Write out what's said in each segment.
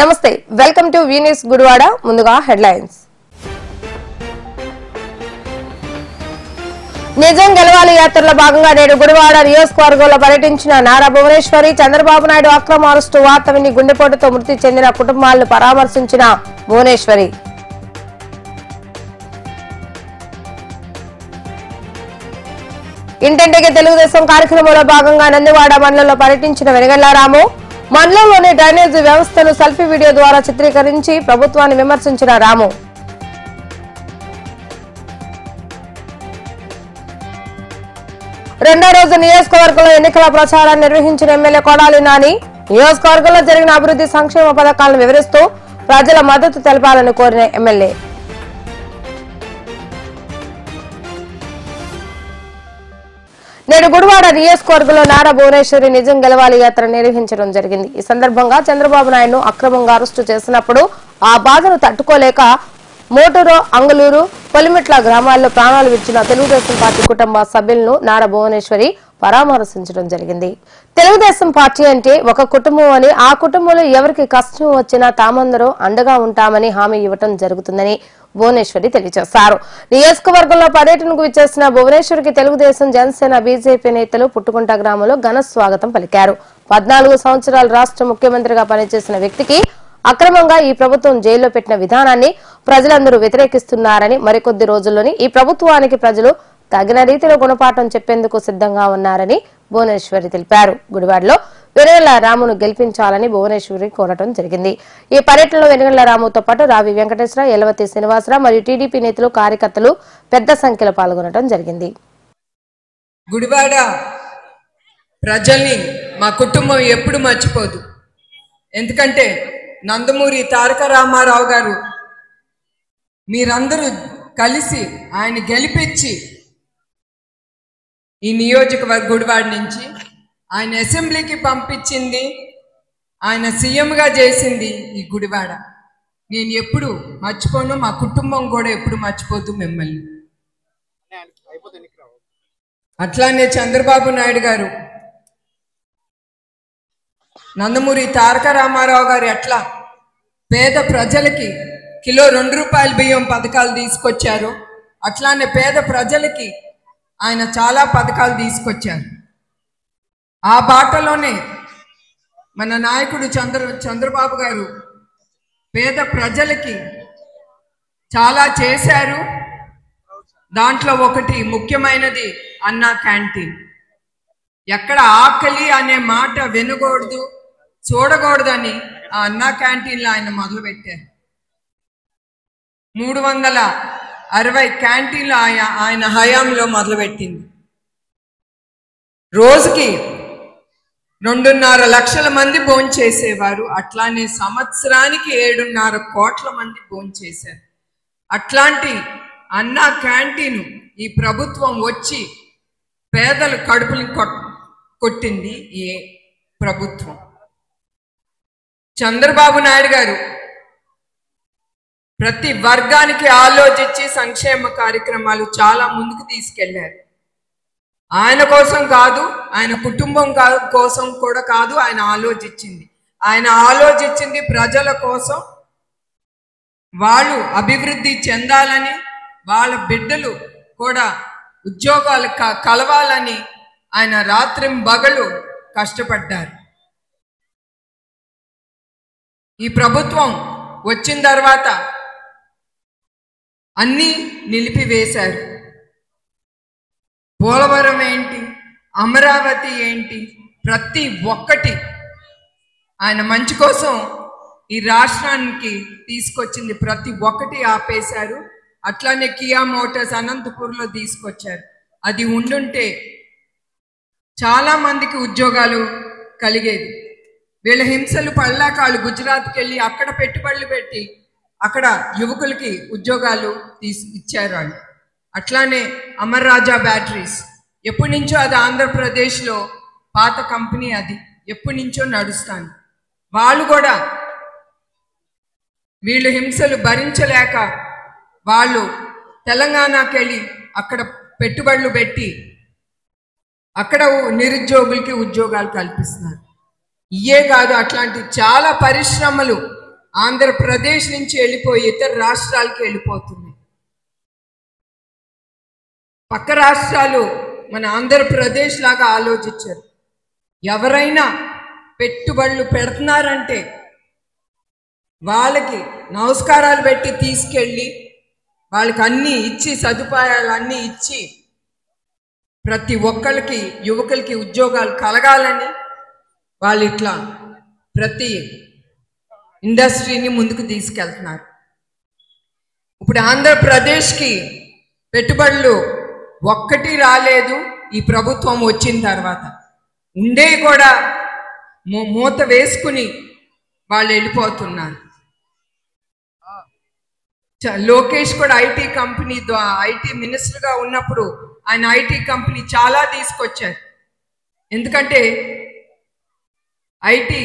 నమస్తే welcome to వీనిస్ Gudivada ముందుగా headlines. నిజం గెలవాలి యాత్రలో భాగంగా నేడు గుడివాడ నియోజకవర్గంలో పర్యటించిన నారా భువనేశ్వరి చంద్రబాబు నాయుడు అక్రమ అరెస్టు వార్త విని గుండెపోటుతో మృతి చెందిన కుటుంబాలను పరామర్శించిన భువనేశ్వరి. ఇంటింటికి తెలుగుదేశం కార్యక్రమంలో భాగంగా నందివాడ మండలంలో పర్యటించిన వెనగల్లారాము మండలంలోని డ్రైనేజీ వ్యవస్థను సెల్ఫీ వీడియో ద్వారా చిత్రీకరించి ప్రభుత్వాన్ని విమర్శించిన రాము. రెండో రోజు నియోజకవర్గంలో ఎన్నికల ప్రచారాన్ని నిర్వహించిన ఎమ్మెల్యే కొడాలి నాని నియోజకవర్గంలో జరిగిన అభివృద్ధి సంక్షేమ పథకాలను వివరిస్తూ ప్రజల మద్దతు తెలపాలని కోరిన ఎమ్మెల్యే. నేడు గుడివాడ నియోజకవర్గంలో నారా భువనేశ్వరి నిజం గెలవాలి యాత్ర నిర్వహించడం జరిగింది. ఈ సందర్భంగా చంద్రబాబు నాయుడును అక్రమంగా అరెస్టు చేసినప్పుడు ఆ బాధను తట్టుకోలేక మోటూరు అంగులూరు పొలిమిట్ల గ్రామాల్లో ప్రాణాలు విడిచిన తెలుగుదేశం పార్టీ కుటుంబ సభ్యులను నారా భువనేశ్వరి పరామర్శించడం జరిగింది. తెలుగుదేశం పార్టీ అంటే ఒక కుటుంబం అని ఆ కుటుంబంలో ఎవరికి కష్టం వచ్చినా తామందరూ అండగా ఉంటామని హామీ ఇవ్వటం జరుగుతుందని భువనేశ్వరి తెలియజేశారు. నియోజకవర్గంలో పర్యటనకు విచ్చేసిన భువనేశ్వరికి తెలుగుదేశం జనసేన బీజేపీ నేతలు పుట్టుకుంట గ్రామంలో ఘన స్వాగతం పలికారు. పద్నాలుగు సంవత్సరాలు రాష్ట్ర ముఖ్యమంత్రిగా పనిచేసిన వ్యక్తికి అక్రమంగా ఈ ప్రభుత్వం జైల్లో పెట్టిన విధానాన్ని ప్రజలందరూ వ్యతిరేకిస్తున్నారని మరికొద్ది రోజుల్లోని ఈ ప్రభుత్వానికి ప్రజలు తగిన రీతిలో గుణపాఠం చెప్పేందుకు సిద్ధంగా ఉన్నారని భువనేశ్వరి తెలిపారు. గుడివాడలో వెనుగళ్ళ రామును గెలిపించాలని భువనేశ్వరి కోరటం జరిగింది. ఈ పర్యటనలో వెనుగళ్ళ రాముతో పాటు రావి వెంకటేశ్వర ఎలవతి శ్రీనివాసరావు మరియు టీడీపీ నేతలు కార్యకర్తలు పెద్ద సంఖ్యలో పాల్గొనడం జరిగింది. గుడివాడ ప్రజల్ని మా కుటుంబం ఎప్పుడు మర్చిపోదు. ఎందుకంటే నందమూరి తారక రామారావు గారు మీరందరూ కలిసి ఆయన గెలిపించి ఈ నియోజకవర్గ గుడివాడ నుంచి ఆయన అసెంబ్లీకి పంపించింది ఆయన సీఎంగా చేసింది ఈ గుడివాడ. నేను ఎప్పుడు మర్చిపోను మా కుటుంబం కూడా ఎప్పుడు మర్చిపోతూ మిమ్మల్ని. అట్లానే చంద్రబాబు నాయుడు గారు నందమూరి తారక రామారావు గారు ఎట్లా? పేద ప్రజలకి కిలో రెండు రూపాయల బియ్యం పథకాలు తీసుకొచ్చారు. అట్లానే పేద ప్రజలకి ఆయన చాలా పథకాలు తీసుకొచ్చారు. ఆ బాటలోనే మన నాయకుడు చంద్ర చంద్రబాబు గారు పేద ప్రజలకి చాలా చేశారు. దాంట్లో ఒకటి ముఖ్యమైనది అన్నా క్యాంటీన్. ఎక్కడ ఆకలి అనే మాట వినకూడదు. చూడకూడదని ఆ అన్నా క్యాంటీన్లో ఆయన మొదలుపెట్టారు. మూడు వందల అరవై క్యాంటీన్లు ఆయన ఆయన హయాంలో మొదలుపెట్టింది. రోజుకి రెండున్నర లక్షల మంది భోంచేసేవారు అట్లానే సంవత్సరానికి ఏడున్నర కోట్ల మంది భోంచేశారు అట్లాంటి అన్నా క్యాంటీన్ ఈ ప్రభుత్వం వచ్చి పేదలు కడుపుని కొట్టింది ఈ ప్రభుత్వం. చంద్రబాబు నాయుడు గారు ప్రతి వర్గానికి ఆలోచించి సంక్షేమ కార్యక్రమాలు చాలా ముందుకు తీసుకెళ్ళారు. ఆయన కోసం కాదు ఆయన కుటుంబం కా- కోసం కూడా కాదు ఆయన ఆలోచించింది. ఆయన ఆలోచించింది ప్రజల కోసం వాళ్ళు అభివృద్ధి చెందాలని వాళ్ళ బిడ్డలు కూడా ఉద్యోగాలు క- కలవాలని ఆయన రాత్రి బగలు కష్టపడ్డారు. ఈ ప్రభుత్వం వచ్చిన తర్వాత అన్నీ నిలిపివేశారు. పోలవరం ఏంటి? అమరావతి ఏంటి? ప్రతి ఒక్కటి ఆయన మంచి కోసం ఈ రాష్ట్రానికి తీసుకొచ్చింది. ప్రతి ఒక్కటి ఆపేశారు. అట్లానే కియా మోటార్స్ అనంతపూర్లో తీసుకొచ్చారు. అది ఉండుంటే చాలా మందికి ఉద్యోగాలు కలిగేది. వీళ్ళ హింసలు పళ్ళాక వాళ్ళు గుజరాత్కి వెళ్ళి అక్కడ పెట్టుబడులు పెట్టి అక్కడ యువకులకి ఉద్యోగాలు తీసి ఇచ్చారు వాళ్ళు. అట్లానే అమర్ రాజా బ్యాటరీస్. ఎప్పటి నుంచో అది ఆంధ్రప్రదేశ్లో పాత కంపెనీ అది. ఎప్పటి నుంచో నడుస్తాను వాళ్ళు కూడా వీళ్ళు హింసలు భరించలేక వాళ్ళు తెలంగాణకి వెళ్ళి అక్కడ పెట్టుబడులు పెట్టి అక్కడ నిరుద్యోగులకి ఉద్యోగాలు కల్పిస్తున్నారు. ఇయే కాదు అట్లాంటి చాలా పరిశ్రమలు ఆంధ్రప్రదేశ్ నుంచి వెళ్ళిపోయి ఇతర రాష్ట్రాలకి వెళ్ళిపోతున్నాయి. పక్క రాష్ట్రాలు మన ఆంధ్రప్రదేశ్ లాగా ఆలోచించారు. ఎవరైనా పెట్టుబడులు పెడుతున్నారంటే వాళ్ళకి నమస్కారాలు పెట్టి తీసుకెళ్ళి వాళ్ళకి అన్నీ ఇచ్చి సదుపాయాలు అన్నీ ఇచ్చి ప్రతి ఒక్కరికి యువకులకి ఉద్యోగాలు కలగాలని వాళ్ళు ఇట్లా ప్రతి ఇండస్ట్రీని ముందుకు తీసుకెళ్తున్నారు. ఇప్పుడు ఆంధ్రప్రదేశ్కి పెట్టుబడులు ఒక్కటి రాలేదు ఈ ప్రభుత్వం వచ్చిన తర్వాత. ఉండే కూడా మూత వేసుకుని వాళ్ళు వెళ్ళిపోతున్నారు. లోకేష్ కూడా ఐటీ కంపెనీ ఐటీ మినిస్టర్గా ఉన్నప్పుడు ఆయన ఐటీ కంపెనీ చాలా తీసుకొచ్చారు. ఎందుకంటే ఐటీ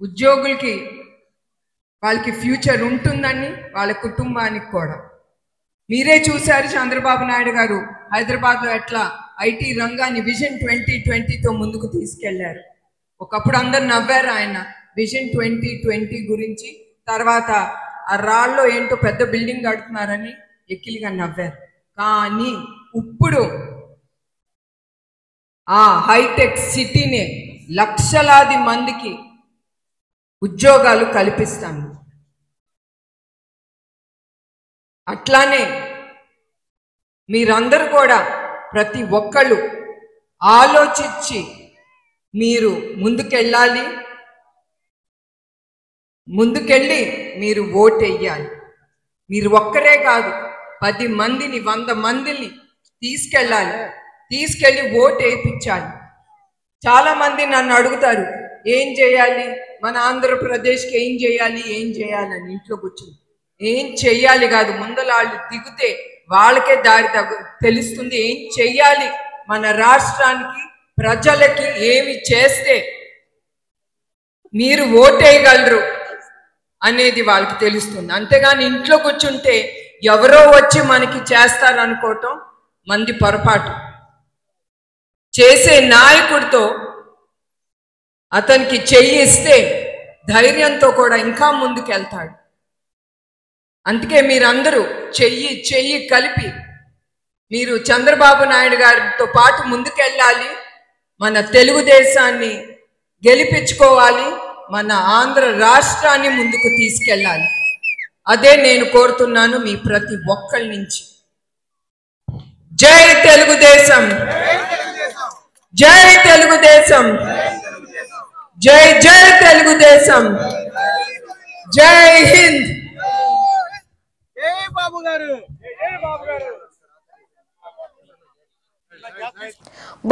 ఉద్యోగులకి వాళ్ళకి ఫ్యూచర్ ఉంటుందని వాళ్ళ కుటుంబానికి కూడా. మీరే చూశారు చంద్రబాబు నాయుడు గారు హైదరాబాద్లో ఎట్లా ఐటీ రంగాన్ని విజన్ ట్వంటీ ట్వంటీతో ముందుకు తీసుకెళ్ళారు. ఒకప్పుడు అందరు నవ్వారు ఆయన విజన్ ట్వంటీ ట్వంటీ గురించి. తర్వాత ఆ రాళ్ళలో ఏంటో పెద్ద బిల్డింగ్ కడుతున్నారని ఎక్కిలిగా నవ్వారు. కానీ ఇప్పుడు ఆ హైటెక్ సిటీనే లక్షలాది మందికి ఉద్యోగాలు కల్పిస్తాను. అట్లానే మీరందరూ కూడా ప్రతి ఒక్కళ్ళు ఆలోచించి మీరు ముందుకెళ్ళాలి. ముందుకెళ్ళి మీరు ఓటెయ్యాలి. మీరు ఒక్కరే కాదు పది మందిని వంద మందిని తీసుకెళ్ళాలి. తీసుకెళ్ళి ఓటు వేయించాలి చాలామంది నన్ను అడుగుతారు ఏం చేయాలి? మన ఆంధ్రప్రదేశ్కి ఏం చేయాలి? ఏం చేయాలని ఇంట్లో కూర్చుని. ఏం చెయ్యాలి కాదు ముందల వాళ్ళు దిగితే వాళ్ళకే దారి తగ్గు తెలుస్తుంది. ఏం చెయ్యాలి? మన రాష్ట్రానికి ప్రజలకి ఏమి చేస్తే మీరు ఓటేయగలరు అనేది వాళ్ళకి తెలుస్తుంది. అంతేగాని ఇంట్లో కూర్చుంటే ఎవరో వచ్చి మనకి చేస్తారనుకోవటం మంది పొరపాటు. చేసే నాయకుడితో అతనికి చెయ్యి ఇస్తే ధైర్యంతో కూడా ఇంకా ముందుకెళ్తాడు. అందుకే మీరందరూ చెయ్యి చెయ్యి కలిపి మీరు చంద్రబాబు నాయుడు గారితో పాటు ముందుకెళ్ళాలి. మన తెలుగుదేశాన్ని గెలిపించుకోవాలి. మన ఆంధ్ర రాష్ట్రాన్ని ముందుకు తీసుకెళ్ళాలి. అదే నేను కోరుతున్నాను మీ ప్రతి ఒక్కరి నుంచి. జై తెలుగుదేశం! జై తెలుగుదేశం. జై జై తెలుగుదేశం. జై హింద్. ఏ బాబు గారు? ఏ బాబు గారు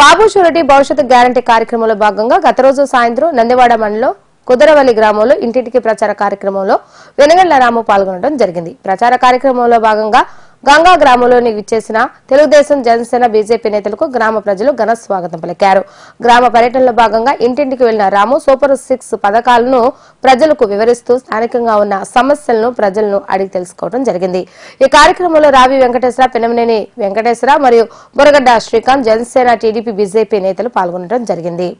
బాబు షూరిటీ భవిష్యత్తు గ్యారంటీ కార్యక్రమంలో భాగంగా గత రోజు సాయంత్రం నందివాడ మండలం కుదరవల్లి గ్రామంలో ఇంటింటికి ప్రచార కార్యక్రమంలో వెనగళ్ళ రాము పాల్గొనడం జరిగింది. ప్రచార కార్యక్రమంలో భాగంగా గంగా గ్రామంలోని విచ్చేసిన తెలుగుదేశం జనసేన బీజేపీ నేతలకు గ్రామ ప్రజలు ఘన స్వాగతం పలికారు. గ్రామ పర్యటనలో భాగంగా ఇంటింటికి వెళ్ళిన రాము సూపర్ సిక్స్ పథకాలను ప్రజలకు వివరిస్తూ స్థానికంగా ఉన్న సమస్యలను ప్రజలను అడిగి తెలుసుకోవడం జరిగింది. ఈ కార్యక్రమంలో రావి వెంకటేశ్వర పెనమనేని వెంకటేశ్వర మరియు బురగడ్డ శ్రీకాంత్ జనసేన టీడీపీ బీజేపీ నేతలు పాల్గొనడం జరిగింది.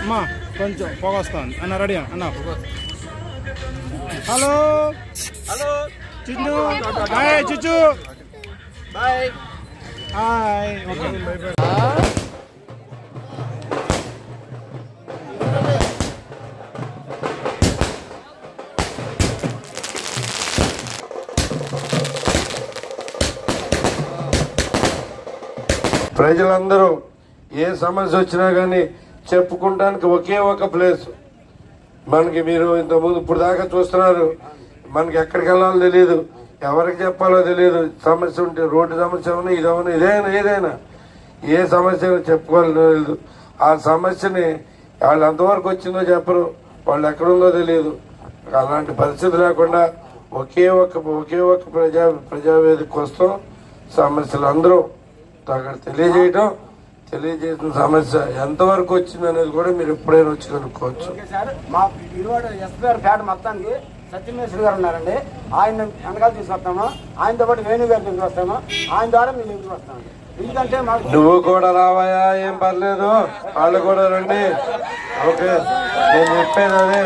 అమ్మా కొంచెం పొగ వస్తుంది అన్న రెడీ అన్న. Hello. Hello. Chinnu hi Chichu. Bye. Hi. Okay. ప్రజలందరూ ఏ సమస్య వచ్చినా కానీ చెప్పుకుంటానికి ఒకే ఒక ప్లేస్. మనకి మీరు ఇంతకుముందు ఇప్పుడు దాకా చూస్తున్నారు మనకి ఎక్కడికి వెళ్ళాలో తెలియదు ఎవరికి చెప్పాలో తెలియదు సమస్య ఉంటే రోడ్డు సమస్య ఉన్నా ఇదవనా ఇదైనా ఏదైనా ఏ సమస్య అయినా చెప్పుకోవాలో ఆ సమస్యని వాళ్ళు ఎంతవరకు వచ్చిందో చెప్పరు వాళ్ళు ఎక్కడుందో తెలియదు అలాంటి పరిస్థితి లేకుండా ఒకే ఒక ఒకే ఒక ప్రజా ప్రజావేదిక కోసం సమస్యలు అందరూ అక్కడ తెలియజేయటం తెలియజేసిన సమస్య ఎంతవరకు వచ్చింది అనేది కూడా మీరు ఎప్పుడైనా వచ్చి కనుక్కోవచ్చు. మా ఇరువాడ ఎస్పీఆర్ పేట మొత్తానికి సత్యమేశ్వరి గారు ఉన్నారండి. ఆయన వెనకాల తీసుకొస్తాము. ఆయనతో పాటు వేణు గారు తీసుకొస్తాము. ఆయన ద్వారా మేము ఇంటికి వస్తాము. ఎందుకంటే మాకు నువ్వు కూడా రావాయా ఏం పర్లేదు. వాళ్ళు కూడా రండి. ఓకే నేను చెప్పేది అదే.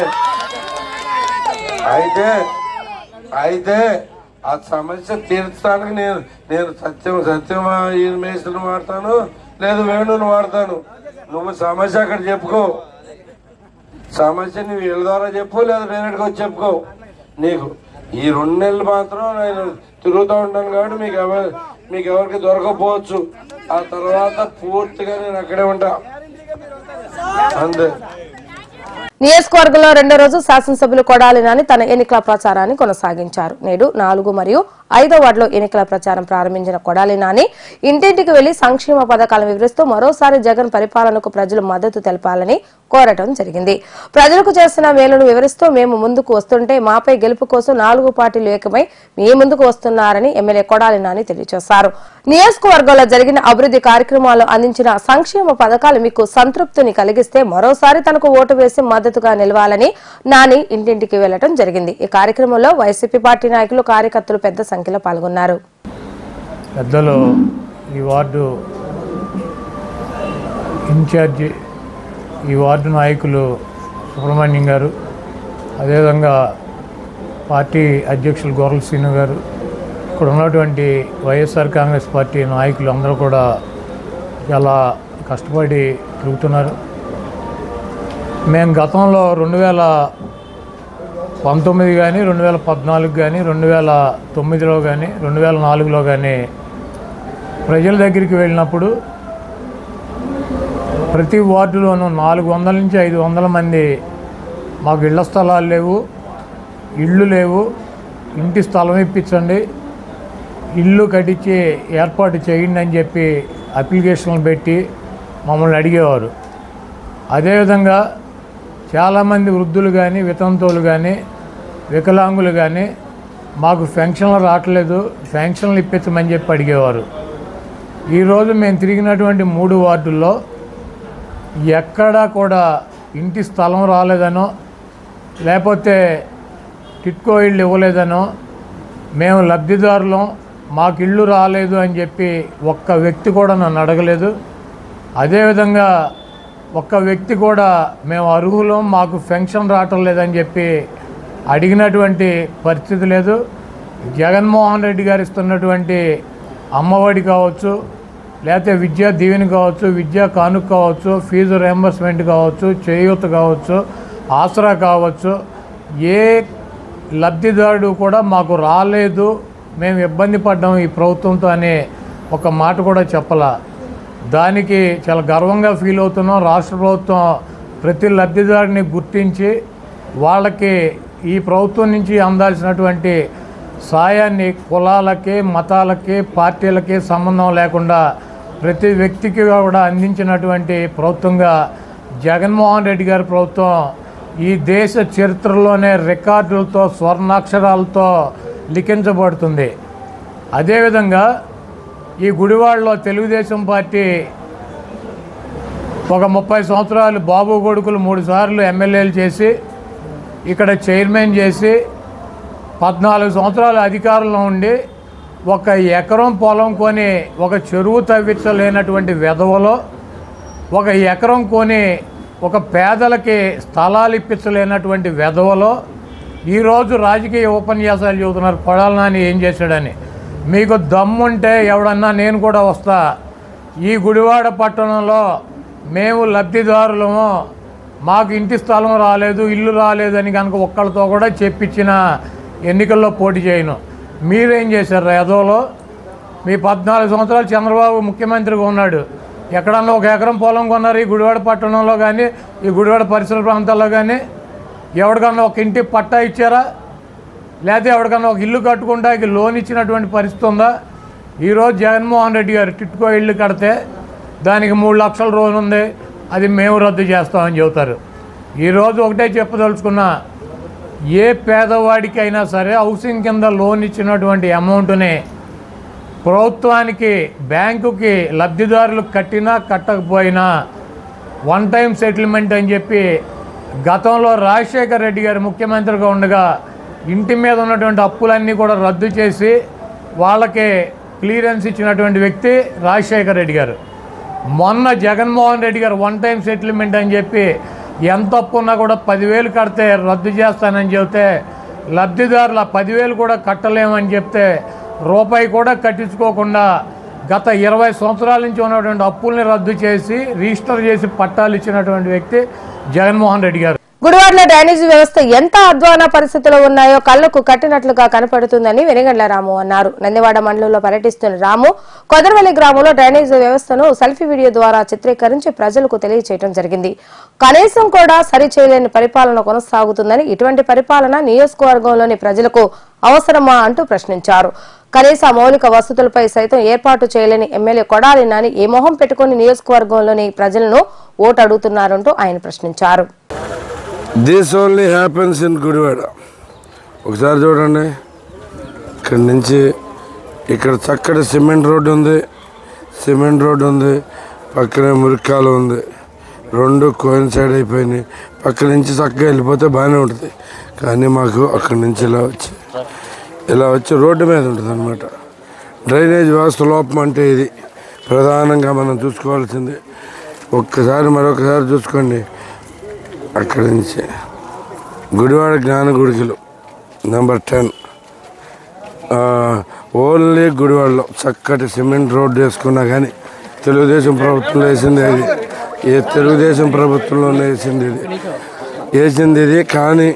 అయితే అయితే ఆ సమస్య తీర్చడానికి నేను నేను సత్యం సత్యం ఈ మేస్త్రిని వాడతాను లేదు వేణుని వాడతాను. నువ్వు సమస్య అక్కడ చెప్పుకో. సమస్య నువ్వు వీళ్ళ ద్వారా చెప్పు లేదా డైరెక్ట్గా వచ్చి చెప్పుకో. నీకు ఈ రెండు నెలలు మాత్రం నేను తిరుగుతూ ఉంటాను కాబట్టి మీకు ఎవరు మీకు ఎవరికి దొరకపోవచ్చు ఆ తర్వాత పూర్తిగా నేను అక్కడే ఉంటా. అంతే. నియోజకవర్గంలో రెండో రోజు శాసనసభ్యులు కొడాలి నాని తన ఎన్నికల ప్రచారాన్ని కొనసాగించారు. నేడు నాలుగు మరియు ఐదో వార్డులో ఎన్నికల ప్రచారం ప్రారంభించిన కొడాలి నాని ఇంటింటికి వెళ్ళి సంక్షేమ పథకాలను వివరిస్తూ మరోసారి జగన్ పరిపాలనకు ప్రజలు మద్దతు తెలపాలని కోరటం జరిగింది. ప్రజలకు చేసిన మేలును వివరిస్తూ మేము ముందుకు వస్తుంటే మాపై గెలుపు కోసం నాలుగు పార్టీలు ఏకమై మీ ముందుకు వస్తున్నారని ఎమ్మెల్యే కొడాలి నాని తెలియజేశారు. నియోజకవర్గంలో జరిగిన అభివృద్ధి కార్యక్రమాలు అందించిన సంక్షేమ పథకాలు మీకు సంతృప్తిని కలిగిస్తే మరోసారి తనకు ఓటు వేసి మద్దతు మద్దతుగా నిలవాలని నాని ఇంటింటికి వెళ్ళడం జరిగింది. ఈ కార్యక్రమంలో వైసీపీ పార్టీ నాయకులు కార్యకర్తలు పెద్ద సంఖ్యలో పాల్గొన్నారు. పెద్దలు ఈ వార్డు ఇన్ఛార్జి ఈ వార్డు నాయకులు సుబ్రహ్మణ్యం గారు అదేవిధంగా పార్టీ అధ్యక్షులు గోరల్ శ్రీను గారు ఇక్కడ ఉన్నటువంటి వైఎస్ఆర్ కాంగ్రెస్ పార్టీ నాయకులు అందరూ కూడా చాలా కష్టపడి తిరుగుతున్నారు. మేము గతంలో రెండు వేల పంతొమ్మిది కానీ రెండు వేల పద్నాలుగు కానీ రెండు వేల తొమ్మిదిలో కానీ రెండు వేల నాలుగులో కానీ ప్రజల దగ్గరికి వెళ్ళినప్పుడు ప్రతి వార్డులోనూ నాలుగు వందల నుంచి ఐదు వందల మంది మాకు ఇళ్ళ స్థలాలు లేవు ఇళ్ళు లేవు. ఇంటి స్థలం ఇప్పించండి ఇల్లు కట్టించి ఏర్పాటు చేయండి అని చెప్పి అప్లికేషన్లు పెట్టి మమ్మల్ని అడిగేవారు. అదేవిధంగా చాలామంది వృద్ధులు కానీ వితంతువులు కానీ వికలాంగులు కానీ మాకు ఫెన్షన్లు రావట్లేదు ఫెన్షన్లు ఇప్పించమని చెప్పి అడిగేవారు. ఈరోజు మేము తిరిగినటువంటి మూడు వార్డుల్లో ఎక్కడా కూడా ఇంటి స్థలం రాలేదనో లేకపోతే టిట్కో ఇళ్ళు ఇవ్వలేదనో మేము లబ్ధిదారులం మాకు ఇల్లు రాలేదు అని చెప్పి ఒక్క వ్యక్తి కూడా నన్ను అడగలేదు. అదేవిధంగా ఒక్క వ్యక్తి కూడా మేము అర్హులం మాకు పెన్షన్ రావటం లేదని చెప్పి అడిగినటువంటి పరిస్థితి లేదు. జగన్మోహన్ రెడ్డి గారు ఇస్తున్నటువంటి అమ్మఒడి కావచ్చు లేకపోతే విద్యా దీవెన కావచ్చు విద్యా కానుక కావచ్చు ఫీజు రియంబర్స్మెంట్ కావచ్చు చేయూత కావచ్చు ఆసరా కావచ్చు ఏ లబ్ధిదారుడు కూడా మాకు రాలేదు మేము ఇబ్బంది పడ్డాం ఈ ప్రభుత్వంతో అనే ఒక మాట కూడా చెప్పలా. దానికి చాలా గర్వంగా ఫీల్ అవుతున్నాం. రాష్ట్ర ప్రభుత్వం ప్రతి లబ్ధిదారుని గుర్తించి వాళ్ళకి ఈ ప్రభుత్వం నుంచి అందాల్సినటువంటి సాయాన్ని కులాలకి మతాలకి పార్టీలకి సంబంధం లేకుండా ప్రతి వ్యక్తికి కూడా అందించినటువంటి ప్రభుత్వంగా జగన్మోహన్ రెడ్డి గారి ప్రభుత్వం ఈ దేశ చరిత్రలోనే రికార్డులతో స్వర్ణాక్షరాలతో లిఖించబడుతుంది. అదేవిధంగా ఈ గుడివాడలో తెలుగుదేశం పార్టీ ఒక ముప్పై సంవత్సరాలు బాబు కొడుకులు మూడు సార్లు ఎమ్మెల్యేలు చేసి ఇక్కడ చైర్మన్ చేసి పద్నాలుగు సంవత్సరాలు అధికారంలో ఉండి ఒక ఎకరం పొలం కొని ఒక చెరువు తవ్వించలేనటువంటి వెధవలో ఒక ఎకరం కొని ఒక పేదలకి స్థలాలు ఇప్పించలేనటువంటి వెధవలో ఈరోజు రాజకీయ ఉపన్యాసాలు చెబుతున్నారు కొడాల నాని ఏం చేశాడని. మీకు దమ్ముంటే ఎవడన్నా నేను కూడా వస్తా. ఈ గుడివాడ పట్టణంలో మేము లబ్ధిదారులము. మాకు ఇంటి స్థలం రాలేదు ఇల్లు రాలేదని కనుక ఒక్కళ్ళతో కూడా చెప్పించిన ఎన్నికల్లో పోటీ చేయను. మీరేం చేశారు ఎదవలో మీ పద్నాలుగు సంవత్సరాలు చంద్రబాబు ముఖ్యమంత్రిగా ఉన్నాడు. ఎక్కడన్నా ఒక ఎకరం పొలం కొన్నారు ఈ గుడివాడ పట్టణంలో కానీ ఈ గుడివాడ పరిసర ప్రాంతాల్లో కానీ ఎవరికన్నా ఒక ఇంటి పట్టా ఇచ్చారా? లేకపోతే ఎవరికన్నా ఒక ఇల్లు కట్టుకుంటానికి లోన్ ఇచ్చినటువంటి పరిస్థితి ఉందా? ఈరోజు జగన్మోహన్ రెడ్డి గారు టిట్కో ఇల్లు కడితే దానికి మూడు లక్షల రోజు ఉంది అది మేము రద్దు చేస్తామని చెబుతారు. ఈరోజు ఒకటే చెప్పదలుచుకున్నా ఏ పేదవాడికి అయినా సరే హౌసింగ్ కింద లోన్ ఇచ్చినటువంటి అమౌంట్ని ప్రభుత్వానికి బ్యాంకుకి లబ్ధిదారులు కట్టినా కట్టకపోయినా వన్ టైం సెటిల్మెంట్ అని చెప్పి గతంలో రాజశేఖర్ రెడ్డి గారు ముఖ్యమంత్రిగా ఉండగా ఇంటి మీద ఉన్నటువంటి అప్పులన్నీ కూడా రద్దు చేసి వాళ్ళకి క్లియరెన్స్ ఇచ్చినటువంటి వ్యక్తి రాజశేఖర్ రెడ్డి గారు. మొన్న జగన్మోహన్ రెడ్డి గారు వన్ టైం సెటిల్మెంట్ అని చెప్పి ఎంత అప్పు ఉన్నా కూడా పదివేలు కడితే రద్దు చేస్తానని చెబితే లబ్ధిదారుల పదివేలు కూడా కట్టలేమని చెప్తే రూపాయి కూడా కట్టించుకోకుండా గత ఇరవై సంవత్సరాల నుంచి ఉన్నటువంటి అప్పుల్ని రద్దు చేసి రిజిస్టర్ చేసి పట్టాలు ఇచ్చినటువంటి వ్యక్తి జగన్మోహన్ రెడ్డి గారు. గుడివాడలో డ్రైనేజీ వ్యవస్థ ఎంత అధ్వాన పరిస్థితిలో ఉన్నాయో కళ్ళకు కట్టినట్లుగా కనపడుతుందని వెనిగండ్ల రాము అన్నారు. నందివాడ మండలంలో పర్యటిస్తున్న రాము కొదరవల్లి గ్రామంలో డ్రైనేజీ వ్యవస్థను సెల్ఫీ వీడియో ద్వారా చిత్రీకరించి ప్రజలకు తెలియజేయడం జరిగింది. కనీసం కూడా సరి చేయలేని పరిపాలన కొనసాగుతుందని ఇటువంటి పరిపాలన నియోజకవర్గంలోని ప్రజలకు అవసరమా అంటూ ప్రశ్నించారు. కనీస మౌలిక వసతులపై సైతం ఏర్పాటు చేయలేని ఎమ్మెల్యే కొడాలి నాని ఏ మొహం పెట్టుకుని నియోజకవర్గంలోని ప్రజలను ఓటు అడుగుతున్నారంటూ ఆయన ప్రశ్నించారు. This only happens in Gudivada ఒకసారి చూడండి. ఇక్కడి నుంచి ఇక్కడ చక్కటి సిమెంట్ రోడ్డు ఉంది. సిమెంట్ రోడ్డు ఉంది. పక్కనే మురికాలు ఉంది. రెండు కోయిన్సైడ్ అయిపోయినాయి. పక్క నుంచి చక్కగా వెళ్ళిపోతే బాగానే ఉంటుంది. కానీ మాకు అక్కడి నుంచి ఇలా వచ్చి ఇలా వచ్చి రోడ్డు మీద ఉంటుంది అనమాట డ్రైనేజ్ వ్యవస్థ లోపం అంటే ఇది. ప్రధానంగా మనం చూసుకోవాల్సింది. ఒక్కసారి మరొకసారి చూసుకోండి. అక్కడి నుంచి. గుడివాడ జ్ఞాన గుడికలు నెంబర్ టెన్. ఓన్లీ గుడివాడలో చక్కటి సిమెంట్ రోడ్డు వేసుకున్నా కానీ తెలుగుదేశం ప్రభుత్వంలో వేసింది అది. ఏ తెలుగుదేశం ప్రభుత్వంలోనే వేసింది ఇది. వేసింది ఇది కానీ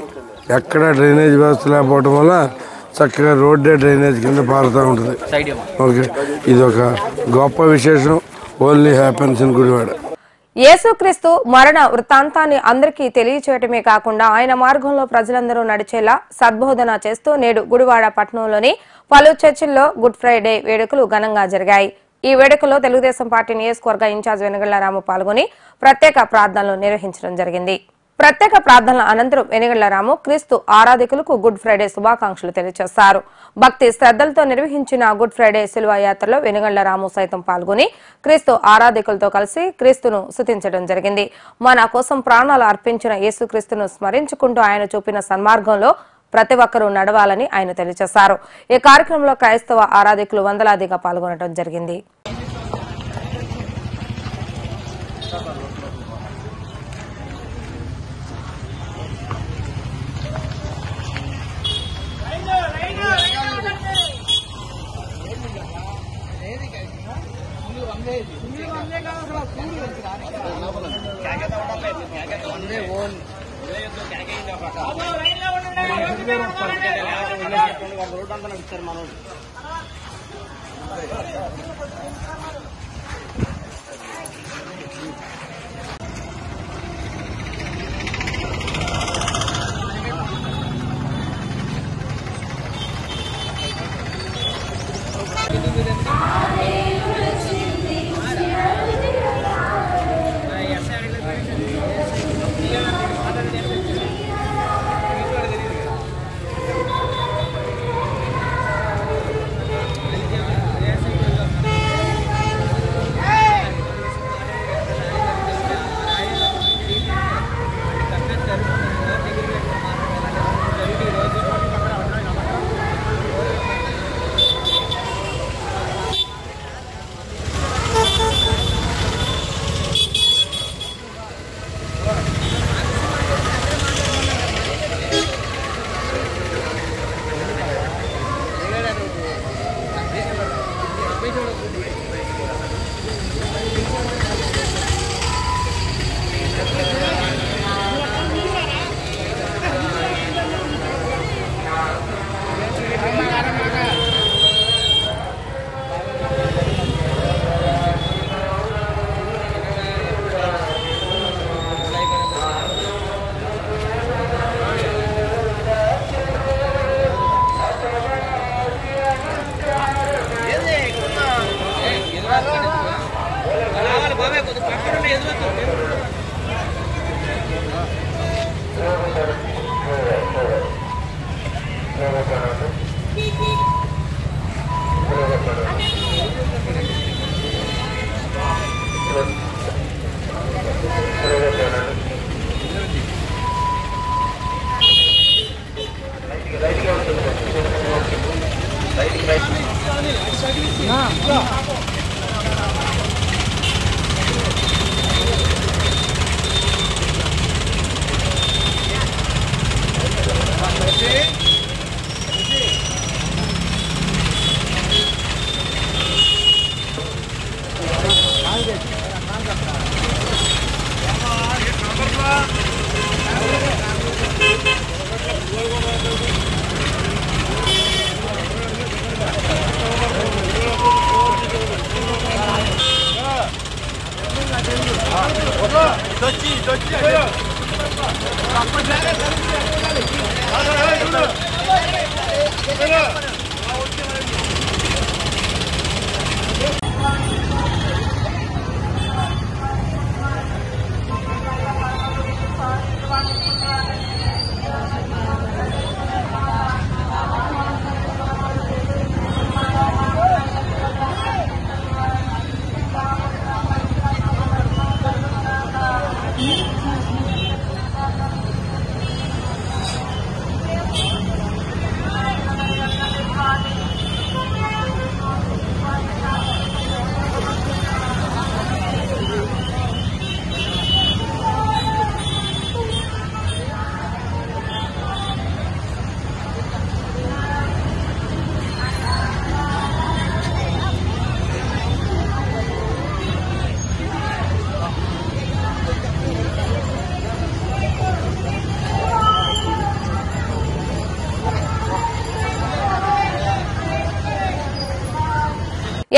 ఎక్కడ డ్రైనేజ్ వ్యవస్థ లేకపోవడం వల్ల చక్కగా రోడ్డే డ్రైనేజ్ కింద పారుతూ ఉంటుంది. ఓకే. ఇది ఒక గొప్ప విశేషం. Only happens in Gudivada. Yesukristu మరణ వృత్తాంతాన్ని అందరికీ తెలియచేయటమే కాకుండా ఆయన మార్గంలో ప్రజలందరూ నడిచేలా సద్బోధన చేస్తూ నేడు గుడివాడ పట్టణంలోని పలు చర్చిల్లో గుడ్ ఫ్రైడే వేడుకలు ఘనంగా జరిగాయి. ఈ వేడుకలో తెలుగుదేశం పార్టీ నియోజకవర్గ ఇన్ఛార్జ్ వెనగళ్ళ రాము పాల్గొని ప్రత్యేక ప్రార్థనలు నిర్వహించడం జరిగింది. ప్రత్యేక ప్రార్థనల అనంతరం వెనుగళ్ళ రాము క్రీస్తు ఆరాధికులకు గుడ్ ఫ్రైడే శుభాకాంక్షలు తెలియజేశారు. భక్తి శ్రద్ధలతో నిర్వహించిన గుడ్ ఫ్రైడే శిలువ యాత్రలో వెనుగళ్ళ రాము సైతం పాల్గొని క్రీస్తు ఆరాధికులతో కలిసి క్రీస్తును శుతించడం జరిగింది. మన కోసం ప్రాణాలు అర్పించిన యేసుక్రీస్తును స్మరించుకుంటూ ఆయన చూపిన సన్మార్గంలో ప్రతి ఒక్కరూ నడవాలని ఆయన తెలియజేశారు. ఈ కార్యక్రమంలో క్రైస్తవ ఆరాధికులు వందలాదిగా పాల్గొనడం జరిగింది. ఓన్ రోడ్డు అంతా ఇచ్చారు మనోడు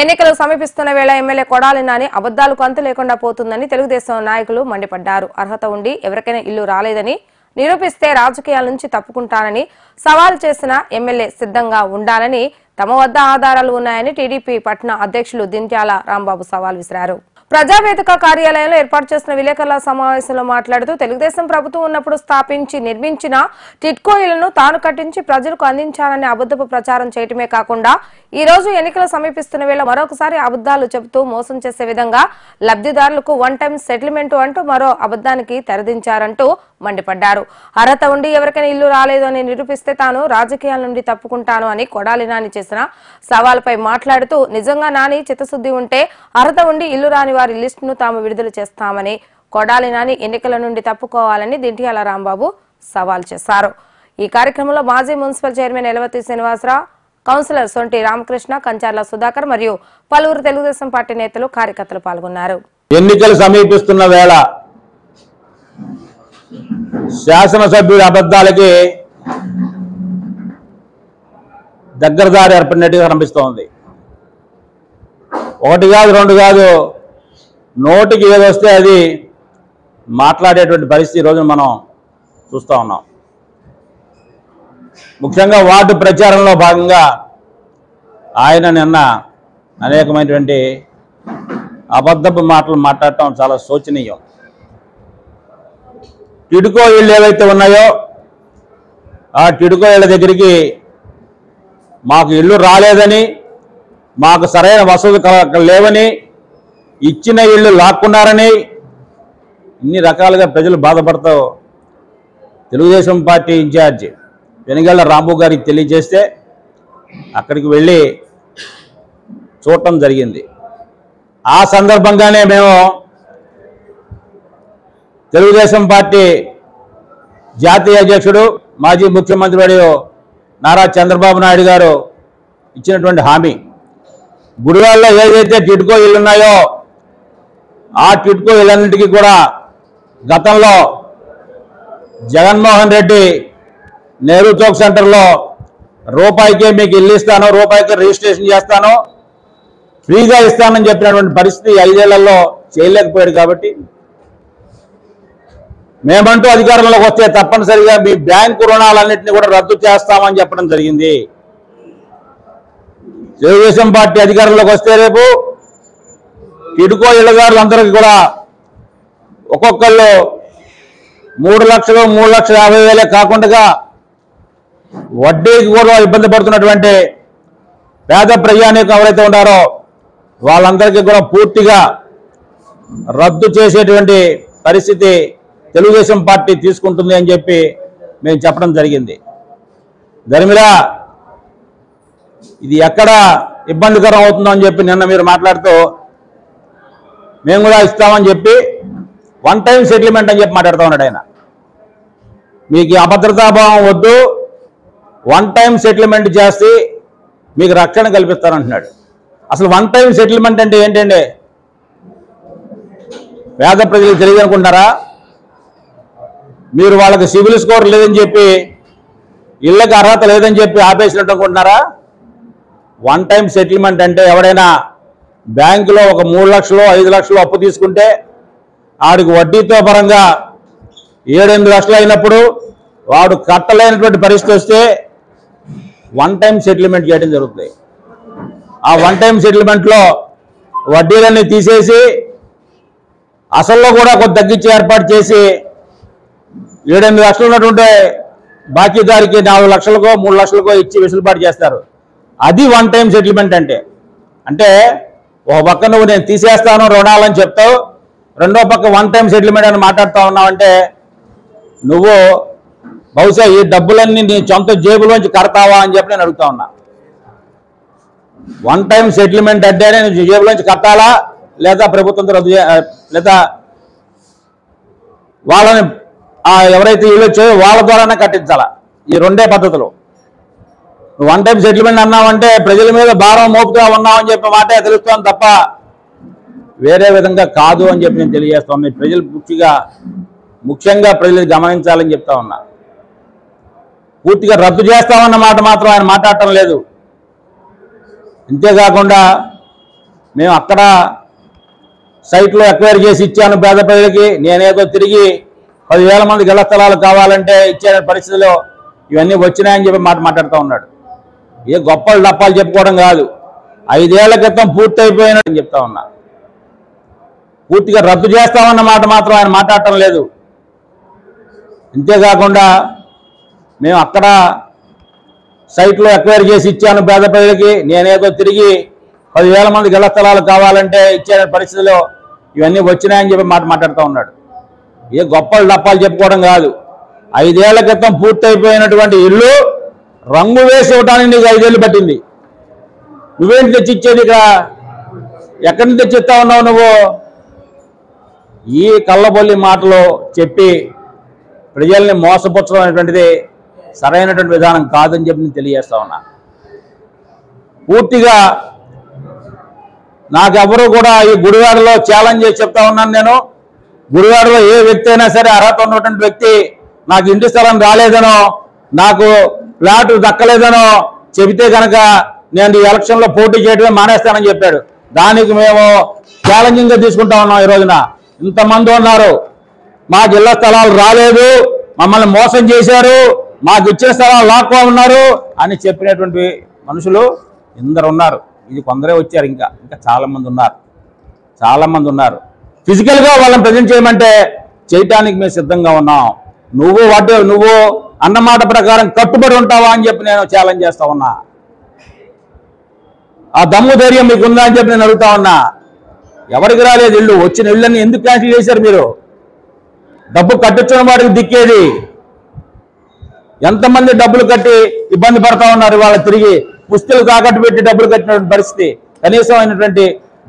ఎన్నికలు సమీపిస్తున్న వేళ ఎమ్మెల్యే కొడాలి నాని అబద్దాలు కంతు లేకుండా పోతుందని తెలుగుదేశం నాయకులు మండిపడ్డారు. అర్హత ఉండి ఎవరికైనా ఇల్లు రాలేదని నిరూపిస్తే రాజకీయాల నుంచి తప్పుకుంటానని సవాల్ చేసిన ఎమ్మెల్యే సిద్ధంగా ఉండాలని తమ వద్ద ఆధారాలు ఉన్నాయని టీడీపీ పట్న అధ్యక్షులు దింత్యాల రాంబాబు సవాల్ విసిరారు. ప్రజావేదిక కార్యాలయంలో ఏర్పాటు చేసిన విలేకరుల సమావేశంలో మాట్లాడుతూ తెలుగుదేశం ప్రభుత్వం ఉన్నప్పుడు స్థాపించి నిర్మించిన టిట్కో ఇళ్ళను తాను కట్టించి ప్రజలకు అందించాలని అబద్దపు ప్రచారం చేయటమే కాకుండా ఈ రోజు ఎన్నికలు సమీపిస్తున్న వేళ మరొకసారి అబద్దాలు చెబుతూ మోసం చేసే విధంగా లబ్దిదారులకు వన్ టైం సెటిల్మెంట్ అంటూ మరో అబద్దానికి తెరదించారంటూ మండిపడ్డారు. అర్హత ఉండి ఎవరికైనా ఇల్లు రాలేదు అని నిరూపిస్తే తాను రాజకీయాల నుండి తప్పుకుంటాను అని కొడాలి నాని చేసిన సవాల్పై మాట్లాడుతూ నిజంగా నాని చిత్తశుద్ధి ఉంటే అర్హత ఉండి ఇల్లు రాని వారి లిస్టును తాము విడుదల చేస్తామని కొడాలి నాని ఎన్నికల నుండి తప్పుకోవాలని దింటియాల రాంబాబు సవాల్ చేశారు. ఈ కార్యక్రమంలో మాజీ municipal chairman Elavathi Srinivasarao councillor Sonti Ramakrishna Kancharla Sudhakar మరియు పలువురు తెలుగుదేశం పార్టీ నేతలు కార్యకర్తలు పాల్గొన్నారు. ఎన్నికలు సమీపిస్తున్న వేళ శాసనసభ్యుడి అబద్ధాలకి దగ్గరదారి ఏర్పడినట్టుగా కనిపిస్తోంది. ఒకటి కాదు రెండు కాదు నోటికి ఏది వస్తే అది మాట్లాడేటువంటి పరిస్థితి ఈరోజు మనం చూస్తూ ఉన్నాం. ముఖ్యంగా వార్డు ప్రచారంలో భాగంగా ఆయన నిన్న అనేకమైనటువంటి అబద్ధపు మాటలు మాట్లాడటం చాలా శోచనీయం. టిడుకో ఇళ్ళు ఏవైతే ఉన్నాయో ఆ టిడుకో ఇళ్ళ దగ్గరికి మాకు ఇల్లు రాలేదని మాకు సరైన వసతులు లేవని ఇచ్చిన ఇళ్ళు లాక్కున్నారని ఇన్ని రకాలుగా ప్రజలు బాధపడుతూ తెలుగుదేశం పార్టీ ఇన్ఛార్జ్ వెనుగళ్ళ రాంబు గారికి తెలియజేస్తే అక్కడికి వెళ్ళి చూడటం జరిగింది. ఆ సందర్భంగానే మేము తెలుగుదేశం పార్టీ జాతీయ అధ్యక్షుడు మాజీ ముఖ్యమంత్రి నారా చంద్రబాబు నాయుడు గారు ఇచ్చినటువంటి హామీ. గుడివాళ్ళలో ఏదైతే టిడ్కో ఇళ్ళు ఉన్నాయో ఆ టిట్కో ఇళ్ళన్నింటికి కూడా గతంలో జగన్మోహన్ రెడ్డి నెహ్రూ చౌక్ సెంటర్లో రూపాయికే మీకు ఇల్లు ఇస్తాను రూపాయికే రిజిస్ట్రేషన్ చేస్తాను ఫ్రీగా ఇస్తానని చెప్పినటువంటి పరిస్థితి ఐదేళ్ళలో చేయలేకపోయాడు కాబట్టి మేమంటూ అధికారంలోకి వస్తే తప్పనిసరిగా మీ బ్యాంకు రుణాలన్నింటినీ కూడా రద్దు చేస్తామని చెప్పడం జరిగింది. తెలుగుదేశం పార్టీ అధికారంలోకి వస్తే రేపు టిడ్కో ఇళ్ళదారులందరికీ కూడా ఒక్కొక్కళ్ళు మూడు లక్షలు మూడు లక్షల యాభై వేలే కాకుండా వడ్డీకి కూడా ఇబ్బంది పడుతున్నటువంటి పేద ప్రజానీకం ఎవరైతే ఉన్నారో వాళ్ళందరికీ కూడా పూర్తిగా రద్దు చేసేటువంటి పరిస్థితి తెలుగుదేశం పార్టీ తీసుకుంటుంది అని చెప్పి మేము చెప్పడం జరిగింది. ధర్మిరా ఇది ఎక్కడ ఇబ్బందికరం అవుతుందో అని చెప్పి నిన్న మీరు మాట్లాడుతూ మేము కూడా ఇస్తామని చెప్పి వన్ టైం సెటిల్మెంట్ అని చెప్పి మాట్లాడుతూ ఉన్నాడు ఆయన. మీకు అభద్రతాభావం వద్దు వన్ టైం సెటిల్మెంట్ చేసి మీకు రక్షణ కల్పిస్తారంటున్నాడు అసలు వన్ టైం సెటిల్మెంట్ అంటే ఏంటండి? పేద ప్రజలకు తెలియదు అనుకుంటారా మీరు వాళ్ళకి సివిల్ స్కోర్ లేదని చెప్పి ఇళ్ళకి అర్హత లేదని చెప్పి ఆపేసినట్టు అనుకుంటున్నారా? వన్ టైం సెటిల్మెంట్ అంటే ఎవడైనా బ్యాంకులో ఒక మూడు లక్షలు ఐదు లక్షలు అప్పు తీసుకుంటే ఆడికి వడ్డీతో పరంగా ఏడెనిమిది లక్షలు అయినప్పుడు వాడు కట్టలేనటువంటి పరిస్థితి వస్తే వన్ టైం సెటిల్మెంట్ చేయడం జరుగుతుంది. ఆ వన్ టైం సెటిల్మెంట్లో వడ్డీలన్నీ తీసేసి అసల్లో కూడా కొంత తగ్గించి ఏర్పాటు చేసి ఏడెనిమిది లక్షలు ఉన్నటువంటి బాకీదారికి నాలుగు లక్షలకో మూడు లక్షలకో ఇచ్చి వెసులుబాటు చేస్తారు. అది వన్ టైం సెటిల్మెంట్ అంటే. అంటే ఒక పక్క నువ్వు నేను తీసేస్తాను రుణాలని చెప్తావు రెండో పక్క వన్ టైం సెటిల్మెంట్ అని మాట్లాడుతూ ఉన్నావంటే నువ్వు బహుశా ఈ డబ్బులన్నీ నీ సొంత జేబులోంచి కడతావా అని చెప్పి నేను అడుగుతా ఉన్నా. వన్ టైం సెటిల్మెంట్ అంటేనే నువ్వు జేబులోంచి కట్టాలా? లేదా ప్రభుత్వంతో రద్దు లేదా వాళ్ళని ఎవరైతే ఇల్లు వచ్చాయో వాళ్ళ ద్వారానే కట్టించాలా? ఈ రెండే పద్ధతులు. వన్ టైం సెటిల్మెంట్ అన్నావంటే ప్రజల మీద భారం మోపుతా ఉన్నామని చెప్పి మాటే తెలుస్తాను తప్ప వేరే విధంగా కాదు అని చెప్పి నేను తెలియజేస్తాను ప్రజలు పూర్తిగా ముఖ్యంగా ప్రజలు గమనించాలని చెప్తా ఉన్నా. పూర్తిగా రద్దు చేస్తామన్న మాట మాత్రం ఆయన మాట్లాడటం లేదు. అంతేకాకుండా మేము అక్కడ సైట్లో ఎక్వైర్ చేసి ఇచ్చాను పేద ప్రజలకి. నేనేదో తిరిగి పదివేల మందికి ఇళ్ళ స్థలాలు కావాలంటే ఇచ్చే పరిస్థితిలో ఇవన్నీ వచ్చినాయని చెప్పి మాట మాట్లాడుతూ ఉన్నాడు. ఏ గొప్పలు డప్పాలు చెప్పుకోవడం కాదు. ఐదేళ్ళ క్రితం పూర్తి అయిపోయినట్టు చెప్తా ఉన్నా. పూర్తిగా రద్దు చేస్తామన్న మాట మాత్రం ఆయన మాట్లాడటం లేదు. అంతేకాకుండా మేము అక్కడ సైట్లో ఎక్వైర్ చేసి ఇచ్చాను పేద ప్రజలకి. నేనేదో తిరిగి పదివేల మందికి ఇళ్ళ స్థలాలు కావాలంటే ఇచ్చే పరిస్థితిలో ఇవన్నీ వచ్చినాయని చెప్పి మాట మాట్లాడుతూ ఉన్నాడు. ఏ గొప్పలు డప్పాలు చెప్పుకోవడం కాదు. ఐదేళ్ళ క్రితం పూర్తయిపోయినటువంటి ఇల్లు రంగు వేసి ఇవ్వడానికి నీకు ఐదేళ్ళు పట్టింది. నువ్వేంటి తెచ్చి ఇచ్చేది ఇక్కడ? ఎక్కడి నుంచి తెచ్చిస్తా ఉన్నావు నువ్వు? ఈ కళ్ళబొల్లి మాటలు చెప్పి ప్రజల్ని మోసపుచ్చడం అనేటువంటిది సరైనటువంటి విధానం కాదని చెప్పి నేను తెలియజేస్తా ఉన్నా. పూర్తిగా నాకెవరు కూడా ఈ గుడివాడలో ఛాలెంజ్ చేసి చెప్తా ఉన్నాను నేను. గుడివాడలో ఏ వ్యక్తి అయినా సరే అర్హత ఉన్నటువంటి వ్యక్తి నాకు ఇంటి స్థలం రాలేదనో నాకు ప్లాట్ దక్కలేదనో చెబితే కనుక నేను ఈ ఎలక్షన్లో పోటీ చేయడమే మానేస్తానని చెప్పాడు. దానికి మేము ఛాలెంజింగ్గా తీసుకుంటా ఉన్నాం ఈ రోజున. ఇంతమంది ఉన్నారు. మా జిల్లా స్థలాలు రాలేదు. మమ్మల్ని మోసం చేశారు. మాకు ఇచ్చిన స్థలాలు లాక్కో ఉన్నారు అని చెప్పినటువంటి మనుషులు ఇందరు ఉన్నారు. ఇది కొందరే వచ్చారు ఇంకా. ఇంకా చాలా మంది ఉన్నారు. చాలా మంది ఉన్నారు. ఫిజికల్గా వాళ్ళని ప్రజెంట్ చేయమంటే చేయటానికి మేము సిద్ధంగా ఉన్నాం. నువ్వు వాటి నువ్వు అన్నమాట ప్రకారం కట్టుబడి ఉంటావా అని చెప్పి నేను ఛాలెంజ్ చేస్తా ఉన్నా. ఆ దమ్ము ధైర్యం మీకు ఉందా అని చెప్పి నేను అడుగుతా ఉన్నా. ఎవరికి రాలేదు ఇల్లు? వచ్చిన ఇళ్ళని ఎందుకు క్యాన్సిల్ చేశారు మీరు? డబ్బు కట్టించిన వాడికి దిక్కేది? ఎంతమంది డబ్బులు కట్టి ఇబ్బంది పడతా ఉన్నారు వాళ్ళ తిరిగి? పుస్తలు తాకట్టు పెట్టి డబ్బులు కట్టినటువంటి పరిస్థితి. కనీసం అయినటువంటి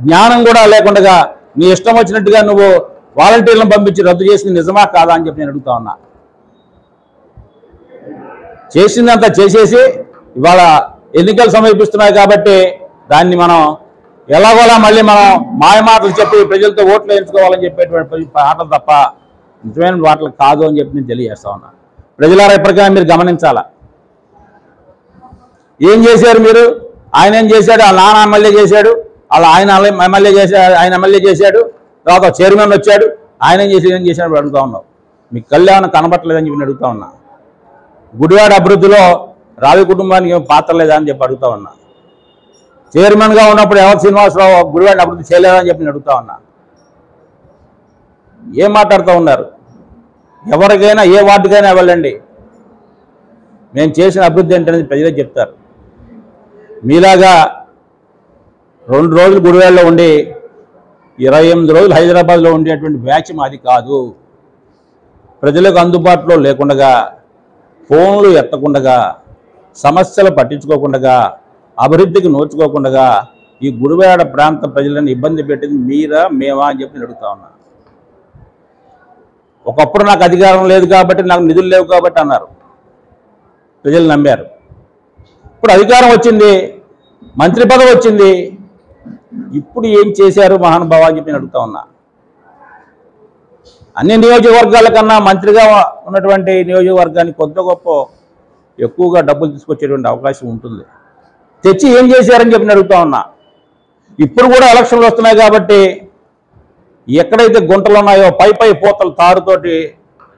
జ్ఞానం కూడా లేకుండా నీ ఇష్టం వచ్చినట్టుగా నువ్వు వాలంటీర్లను పంపించి రద్దు చేసింది నిజమా కాదా అని చెప్పి నేను అడుగుతా ఉన్నా. చేసిందంతా చేసేసి ఇవాళ ఎన్నికలు సమీపిస్తున్నాయి కాబట్టి దాన్ని మనం ఎలాగోలా మళ్ళీ మనం మాయమాటలు చెప్పి ప్రజలతో ఓట్లు వేయించుకోవాలని చెప్పేటువంటి ఆటలు తప్ప నిజమైన వాటలు కాదు అని చెప్పి నేను తెలియజేస్తా ఉన్నా. ప్రజలారా ఎప్పటికైనా మీరు గమనించాలా? ఏం చేశారు మీరు? ఆయన ఏం చేశాడు? వాళ్ళ నాన్న ఎమ్మెల్యే చేశాడు. వాళ్ళ ఆయన ఎమ్మెల్యే చేశాడు. ఆయన ఎమ్మెల్యే చేశాడు. తర్వాత చైర్మన్ వచ్చాడు. ఆయన ఏం చేసి ఏం చేశాడు? అడుగుతా ఉన్నావు. మీకు కళ్ళు ఏమైనా కనబట్టలేదని చెప్పి అడుగుతా ఉన్నా. గుడివాడ అభివృద్ధిలో రావి కుటుంబానికి ఏం పాత్ర లేదా అని చెప్పి అడుగుతా ఉన్నా. చైర్మన్గా ఉన్నప్పుడు ఎవరు శ్రీనివాసరావు గుడివాడ అభివృద్ధి చేయలేదని చెప్పి నేను అడుగుతా ఉన్నా. ఏం మాట్లాడుతూ ఉన్నారు? ఎవరికైనా ఏ వార్డుకైనా వెళ్ళండి. మేము చేసిన అభివృద్ధి ఏంటనేది ప్రజలే చెప్తారు. మీలాగా రెండు రోజులు గుడివాడలో ఉండి ఇరవై ఎనిమిది రోజులు హైదరాబాద్లో ఉండేటువంటి బ్యాచ్ మాది కాదు. ప్రజలకు అందుబాటులో లేకుండగా ఫోన్లు ఎత్తకుండగా సమస్యలు పట్టించుకోకుండా అభివృద్ధికి నోచుకోకుండా ఈ గుడివాడ ప్రాంత ప్రజలను ఇబ్బంది పెట్టింది మీరా మేమా అని చెప్పి నేను అడుగుతా ఉన్నా. ఒకప్పుడు నాకు అధికారం లేదు కాబట్టి నాకు నిధులు లేవు కాబట్టి అన్నారు. ప్రజలు నమ్మారు. ఇప్పుడు అధికారం వచ్చింది మంత్రి పదవి వచ్చింది. ఇప్పుడు ఏం చేశారు మహానుభావ అని చెప్పి నేను అడుగుతా ఉన్నా. అన్ని నియోజకవర్గాల కన్నా మంత్రిగా ఉన్నటువంటి నియోజకవర్గానికి కొద్ది గొప్ప ఎక్కువగా డబ్బులు తీసుకొచ్చేటువంటి అవకాశం ఉంటుంది. తెచ్చి ఏం చేశారని చెప్పి అడుగుతా ఉన్నా. ఇప్పుడు కూడా ఎలక్షన్లు వస్తున్నాయి కాబట్టి ఎక్కడైతే గుంటలు ఉన్నాయో పై పై పూతలు తారుతోటి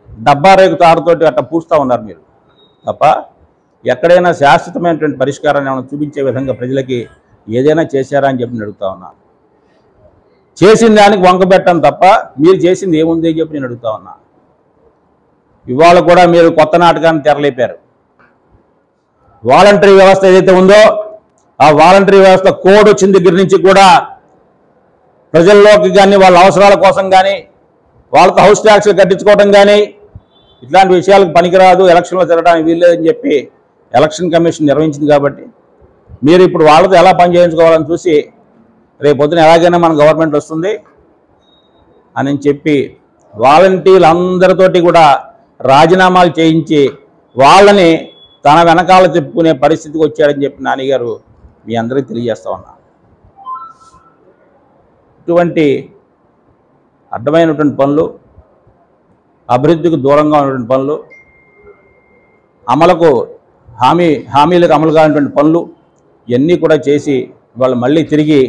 డబ్బా రేగు తారుతోటి అట్లా పూస్తూ ఉన్నారు మీరు. తప్ప ఎక్కడైనా శాశ్వతమైనటువంటి పరిష్కారాన్ని ఏమైనా చూపించే విధంగా ప్రజలకి ఏదైనా చేశారా అని చెప్పి అడుగుతా ఉన్నా. చేసిన దానికి వంక పెట్టాను తప్ప మీరు చేసింది ఏముంది అని చెప్పి నేను అడుగుతా ఉన్నా. ఇవాళ కూడా మీరు కొత్త నాటకాన్ని తెరలేపారు. వాలంటరీ వ్యవస్థ ఏదైతే ఉందో ఆ వాలంటరీ వ్యవస్థ కోడ్ వచ్చిన దగ్గర నుంచి కూడా ప్రజల్లోకి కానీ వాళ్ళ అవసరాల కోసం కానీ వాళ్ళతో హౌస్ ట్యాక్స్లు కట్టించుకోవడం కానీ ఇట్లాంటి విషయాలకు పనికిరాదు ఎలక్షన్లో తిరగడానికి వీల్లేదని చెప్పి ఎలక్షన్ కమిషన్ నిర్వహించింది కాబట్టి మీరు ఇప్పుడు వాళ్ళతో ఎలా పని చేయించుకోవాలని చూసి రేపు పొద్దున ఎలాగైనా మన గవర్నమెంట్ వస్తుంది అని చెప్పి వాలంటీర్లు అందరితోటి కూడా రాజీనామాలు చేయించి వాళ్ళని తన వెనకాల చెప్పుకునే పరిస్థితికి వచ్చాడని చెప్పి నాన్నగారు మీ అందరికీ తెలియజేస్తా ఉన్నా. ఇటువంటి అడ్డమైనటువంటి పనులు అభివృద్ధికి దూరంగా ఉన్నటువంటి పనులు అమలకు హామీ హామీలకు అమలు కానటువంటి పనులు ఇవన్నీ కూడా చేసి వాళ్ళు మళ్ళీ తిరిగి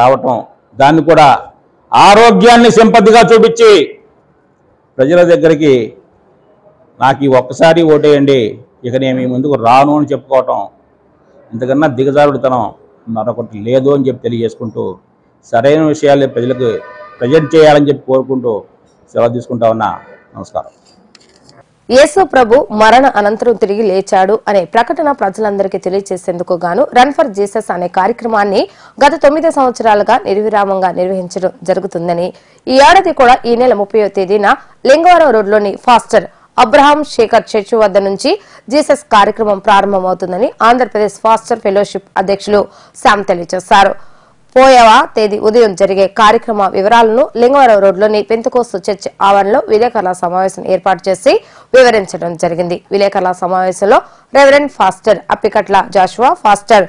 రావటం. దాన్ని కూడా ఆరోగ్యాన్ని సింపతిగా చూపించి ప్రజల దగ్గరికి నాకు ఈ ఒక్కసారి ఓటేయండి. ఇక నేను ఈ ముందుకు రాను అని చెప్పుకోవటం. ఇంతకన్నా దిగజారుడితనం మరొకటి లేదు అని చెప్పి తెలియజేసుకుంటూ సరైన విషయాలే ప్రజలకు ప్రజెంట్ చేయాలని చెప్పి కోరుకుంటూ సెలవు తీసుకుంటా ఉన్నా. నమస్కారం. యేసు ప్రభు మరణ అనంతరం తిరిగి లేచాడు అనే ప్రకటన ప్రజలందరికీ తెలియజేసేందుకు గాను రన్ ఫర్ జీసస్ అనే కార్యక్రమాన్ని గత తొమ్మిది సంవత్సరాలుగా నిర్విరామంగా నిర్వహించడం జరుగుతుందని. ఈ ఏడాది కూడా ఈ నెల ముప్పై తేదీన లింగవరం రోడ్లోని ఫాస్టర్ అబ్రహాం శేఖర్ చర్చి వద్ద నుంచి జీసస్ కార్యక్రమం ప్రారంభమవుతుందని ఆంధ్రప్రదేశ్ ఫాస్టర్ ఫెలోషిప్ అధ్యక్షులు శామ్ తెలియజేశారు. పోయవ? తేదీ ఉదయం జరిగే కార్యక్రమ వివరాలను లింగవరం రోడ్లోని పెంతకోస్తు చర్చ్ ఆవరణలో విలేకరుల సమావేశం ఏర్పాటు చేసి వివరించడం జరిగింది. విలేకరుల సమావేశంలో reverend pastor Appikatla Joshua pastor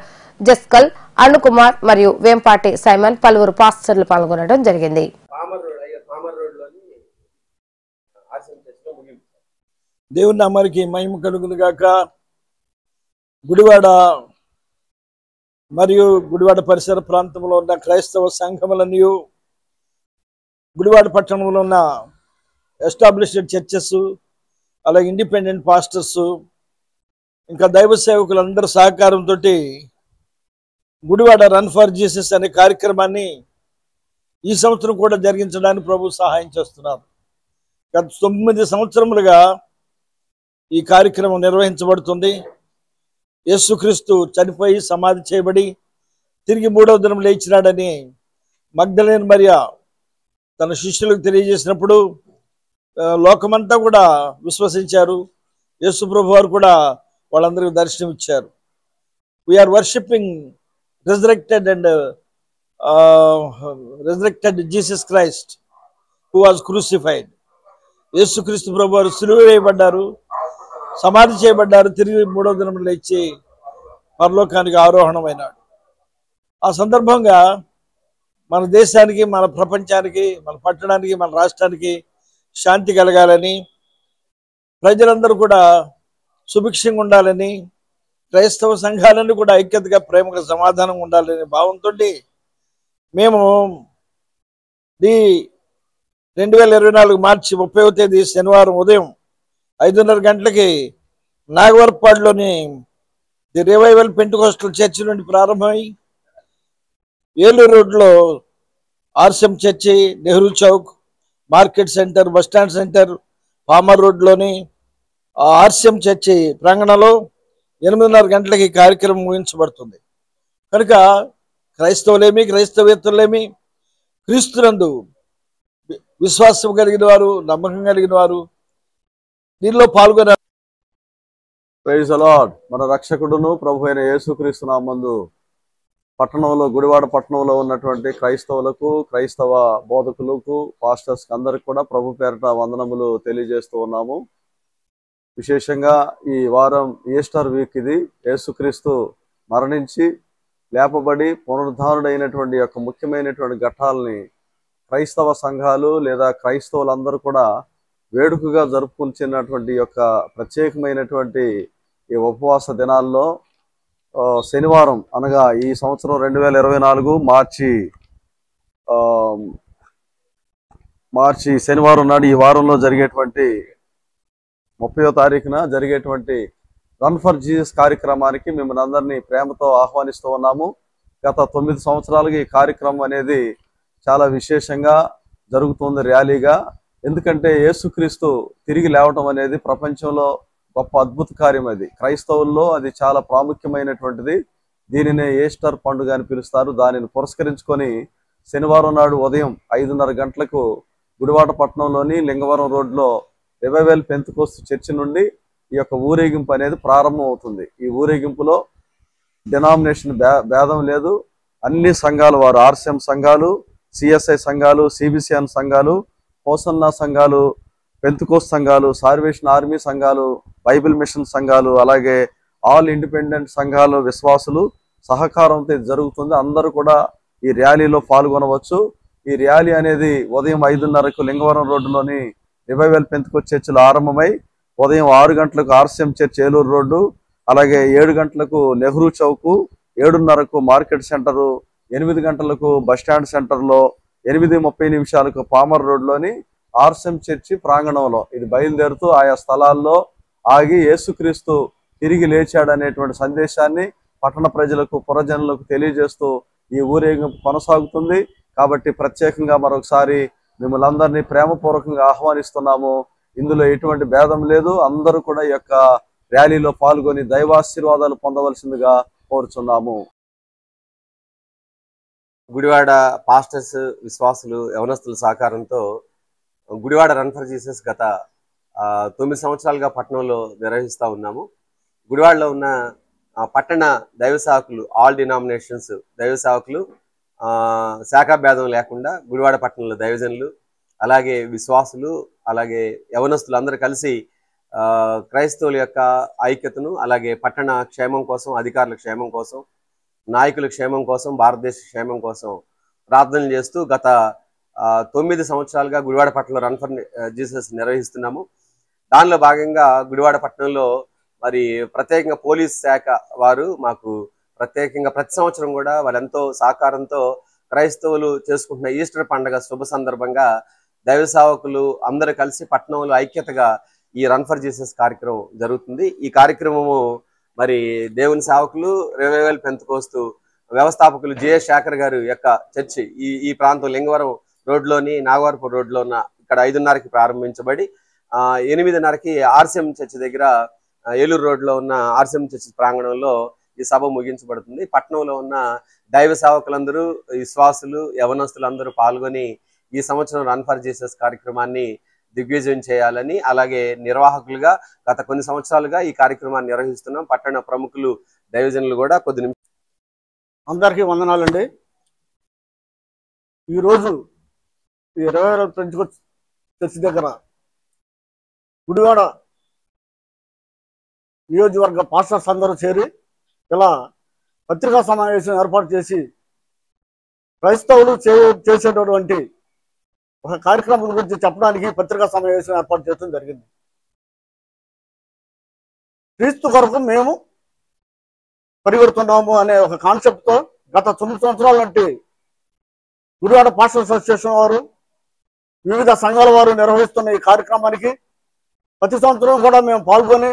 జస్కల్ Anukumar మరియు వేంపాటి సైమన్ పలువురు పాస్టర్లు పాల్గొనడం జరిగింది. దేవుని నామానికి మహిమ కలుగును గాక. గుడివాడ మరియు గుడివాడ పరిసర ప్రాంతంలో ఉన్న క్రైస్తవ సంఘములన్నీ గుడివాడ పట్టణంలో ఉన్న ఎస్టాబ్లిష్డ్ చర్చెస్ అలాగే ఇండిపెండెంట్ పాస్టర్స్ ఇంకా దైవ సేవకులందరి సహకారంతో గుడివాడ రన్ ఫర్ జీసస్ అనే కార్యక్రమాన్ని ఈ సంవత్సరం కూడా జరిగించడానికి ప్రభు సహాయం చేస్తున్నారు. గత తొమ్మిది సంవత్సరములుగా ఈ కార్యక్రమం నిర్వహించబడుతుంది. యేసుక్రీస్తు చనిపోయి సమాధి చేయబడి తిరిగి మూడవ దినం లేచినాడని మగ్ధలేని మరియా తన శిష్యులకు తెలియజేసినప్పుడు లోకమంతా కూడా విశ్వసించారు. యేసు ప్రభు వారు కూడా వాళ్ళందరికీ దర్శనం ఇచ్చారు we are worshipping resurrected and resurrected Jesus Christ who was crucified Yesukristu ప్రభు వారు సిలువ వేయబడ్డారు. సమాధి చేయబడ్డారు. తిరిగి మూడో దినం లేచి పరలోకానికి ఆరోహణమైనాడు. ఆ సందర్భంగా మన దేశానికి మన ప్రపంచానికి మన పట్టణానికి మన రాష్ట్రానికి శాంతి కలగాలని ప్రజలందరూ కూడా సుభిక్షంగా ఉండాలని క్రైస్తవ సంఘాలన్నీ కూడా ఐక్యతగా ప్రేమగా సమాధానం ఉండాలనే భావంతో మేము ఈ రెండు వేల ఇరవై నాలుగు మార్చి ముప్పైవ తేదీ శనివారం ఉదయం ఐదున్నర గంటలకి నాగవరపాడులోని ది రివైవల్ పెంటుకోస్టల్ చర్చి నుండి ప్రారంభమై ఏలూరు రోడ్లో RCM church Nehru chowk market centre bus stand centre Palmer రోడ్లోని ఆర్సిఎం చర్చి ప్రాంగణంలో ఎనిమిదిన్నర గంటలకి కార్యక్రమం ముగించబడుతుంది. కనుక క్రైస్తవులేమి క్రైస్తవేత్తలేమి క్రీస్తునందు విశ్వాసం కలిగిన వారు నమ్మకం కలిగిన వారు దీనిలో పాల్గొన ప్రైజ్ అలాడ్ మన రక్షకుడును ప్రభు అయిన యేసుక్రీస్తు నామందు పట్టణంలో గుడివాడ పట్టణంలో ఉన్నటువంటి క్రైస్తవులకు క్రైస్తవ బోధకులకు పాస్టర్స్ అందరికి కూడా ప్రభు పేరట వందనములు తెలియజేస్తూ ఉన్నాము. విశేషంగా ఈ వారం ఈస్టర్ వీక్ ఇది. యేసుక్రీస్తు మరణించి లేపబడి పునరుద్ధారుడైనటువంటి యొక్క ముఖ్యమైనటువంటి ఘట్టాలని క్రైస్తవ సంఘాలు లేదా క్రైస్తవులందరూ కూడా వేడుకగా జరుపుకుంటున్నటువంటి యొక్క ప్రత్యేకమైనటువంటి ఈ ఉపవాస దినాల్లో శనివారం అనగా ఈ సంవత్సరం రెండు వేల ఇరవై నాలుగు మార్చి మార్చి శనివారం నాడు ఈ వారంలో జరిగేటువంటి ముప్పయో తారీఖున జరిగేటువంటి రన్ ఫర్ జీజస్ కార్యక్రమానికి మిమ్మల్ని అందరినీ ప్రేమతో ఆహ్వానిస్తూ ఉన్నాము. గత తొమ్మిది సంవత్సరాలుగా ఈ కార్యక్రమం అనేది చాలా విశేషంగా జరుగుతుంది ర్యాలీగా. ఎందుకంటే యేసుక్రీస్తు తిరిగి లేవటం అనేది ప్రపంచంలో గొప్ప అద్భుత కార్యం అది. క్రైస్తవుల్లో అది చాలా ప్రాముఖ్యమైనటువంటిది. దీనినే ఈస్టర్ పండుగ అని పిలుస్తారు. దానిని పురస్కరించుకొని శనివారం నాడు ఉదయం ఐదున్నర గంటలకు గుడివాడ పట్టణంలోని లింగవరం రోడ్లో రివైవెల్ పెంతుకోస్తు చర్చి నుండి ఈ యొక్క ఊరేగింపు అనేది ప్రారంభం అవుతుంది. ఈ ఊరేగింపులో డినామినేషన్ భేదం లేదు. అన్ని సంఘాలు వారు ఆర్సిఎం సంఘాలు సిఎస్ఐ సంఘాలు సిబిసిఎన్ సంఘాలు హోసన్నా సంఘాలు పెంతుకోస్ సంఘాలు సార్వేషన్ ఆర్మీ సంఘాలు బైబిల్ మిషన్ సంఘాలు అలాగే ఆల్ ఇండిపెండెంట్ సంఘాలు విశ్వాసులు సహకారంతో జరుగుతుంది. అందరూ కూడా ఈ ర్యాలీలో పాల్గొనవచ్చు. ఈ ర్యాలీ అనేది ఉదయం ఐదున్నరకు లింగవరం రోడ్డులోని రివైవల్ పెంతుకో చర్చిలో ఆరంభమై ఉదయం ఆరు గంటలకు ఆర్సీఎం చర్చ్ ఏలూరు రోడ్డు అలాగే ఏడు గంటలకు నెహ్రూ చౌకు ఏడున్నరకు మార్కెట్ సెంటరు ఎనిమిది గంటలకు బస్ స్టాండ్ సెంటర్లో ఎనిమిది ముప్పై నిమిషాలకు పామర్ రోడ్లోని ఆర్సెం చర్చి ప్రాంగణంలో ఇది బయలుదేరుతూ ఆయా స్థలాల్లో ఆగి యేసుక్రీస్తు తిరిగి లేచాడు అనేటువంటి సందేశాన్ని పట్టణ ప్రజలకు పురజనులకు తెలియజేస్తూ ఈ ఊరేగింపు కొనసాగుతుంది. కాబట్టి ప్రత్యేకంగా మరొకసారి మిమ్మల్ని అందరినీ ప్రేమపూర్వకంగా ఆహ్వానిస్తున్నాము. ఇందులో ఎటువంటి భేదం లేదు. అందరూ కూడా ఈ యొక్క ర్యాలీలో పాల్గొని దైవాశీర్వాదాలు పొందవలసిందిగా కోరుచున్నాము. గుడివాడ పాస్టర్స్ విశ్వాసులు యవనస్తుల సహకారంతో గుడివాడ రన్ ఫర్ జీసస్ గత తొమ్మిది సంవత్సరాలుగా పట్టణంలో నిర్వహిస్తూ ఉన్నాము. గుడివాడలో ఉన్న పట్టణ దైవ సేవకులు ఆల్ డినామినేషన్స్ దైవ సేవకులు ఆ, లేకుండా గుడివాడ పట్టణంలో దైవజనులు అలాగే విశ్వాసులు అలాగే యవనస్తులు అందరూ కలిసి ఆ, క్రైస్తవుల యొక్క ఐక్యతను అలాగే పట్టణ క్షేమం కోసం అధికారుల క్షేమం కోసం నాయకుల క్షేమం కోసం భారతదేశ క్షేమం కోసం ప్రార్థనలు చేస్తూ గత తొమ్మిది సంవత్సరాలుగా గుడివాడ పట్టణంలో రన్ ఫర్ జీసస్ నిర్వహిస్తున్నాము. దానిలో భాగంగా గుడివాడ పట్టణంలో మరి ప్రత్యేకంగా పోలీస్ శాఖ వారు మాకు ప్రత్యేకంగా ప్రతి సంవత్సరం కూడా వాళ్ళెంతో సహకారంతో క్రైస్తవులు చేసుకుంటున్న ఈస్టర్ పండుగ శుభ సందర్భంగా దైవ సేవకులు అందరూ కలిసి పట్టణంలో ఐక్యతగా ఈ రన్ ఫర్ జీసస్ కార్యక్రమం జరుగుతుంది. ఈ కార్యక్రమము మరి దేవుని సేవకులు రివైవల్ పెంతుకోస్తూ వ్యవస్థాపకులు జే శేఖర్ గారు యొక్క చర్చి ఈ ఈ ప్రాంతం లింగవరం రోడ్లోని నాగవరపు రోడ్లో ఉన్న ఇక్కడ ఐదున్నరకి ప్రారంభించబడి ఆ, ఎనిమిదిన్నరకి ఆర్సిఎం చర్చి దగ్గర ఏలూరు రోడ్లో ఉన్న ఆర్సిఎం చర్చి ప్రాంగణంలో ఈ సభ ముగించబడుతుంది. పట్నంలో ఉన్న దైవ సేవకులందరూ విశ్వాసులు యవనస్తులందరూ పాల్గొని ఈ సంవత్సరం రన్ ఫర్ జీసస్ కార్యక్రమాన్ని దిగ్విజయం చేయాలని అలాగే నిర్వాహకులుగా గత కొన్ని సంవత్సరాలుగా ఈ కార్యక్రమాన్ని నిర్వహిస్తున్నాం. పట్టణ ప్రముఖులు దైవజనులు కూడా కొద్ది నిమిషం అందరికీ వందనాలండి. ఈరోజు ఈ ఇరవై ఆరో పెంచుకొచ్చి చర్చి దగ్గర గుడివాడ నియోజకవర్గ పాస్టర్స్ అందరూ చేరి ఇలా పత్రికా సమావేశం ఏర్పాటు చేసి క్రైస్తవులు చే చేసేటటువంటి ఒక కార్యక్రమం గురించి చెప్పడానికి పత్రికా సమావేశం ఏర్పాటు చేయడం జరిగింది. క్రీస్తు కొరకు మేము పరిగెడుతున్నాము అనే ఒక కాన్సెప్ట్తో గత తొమ్మిది సంవత్సరాల నుండి గుడివాడ పాస్టర్ అసోసియేషన్ వారు వివిధ సంఘాల వారు నిర్వహిస్తున్న ఈ కార్యక్రమానికి ప్రతి సంవత్సరం కూడా మేము పాల్గొని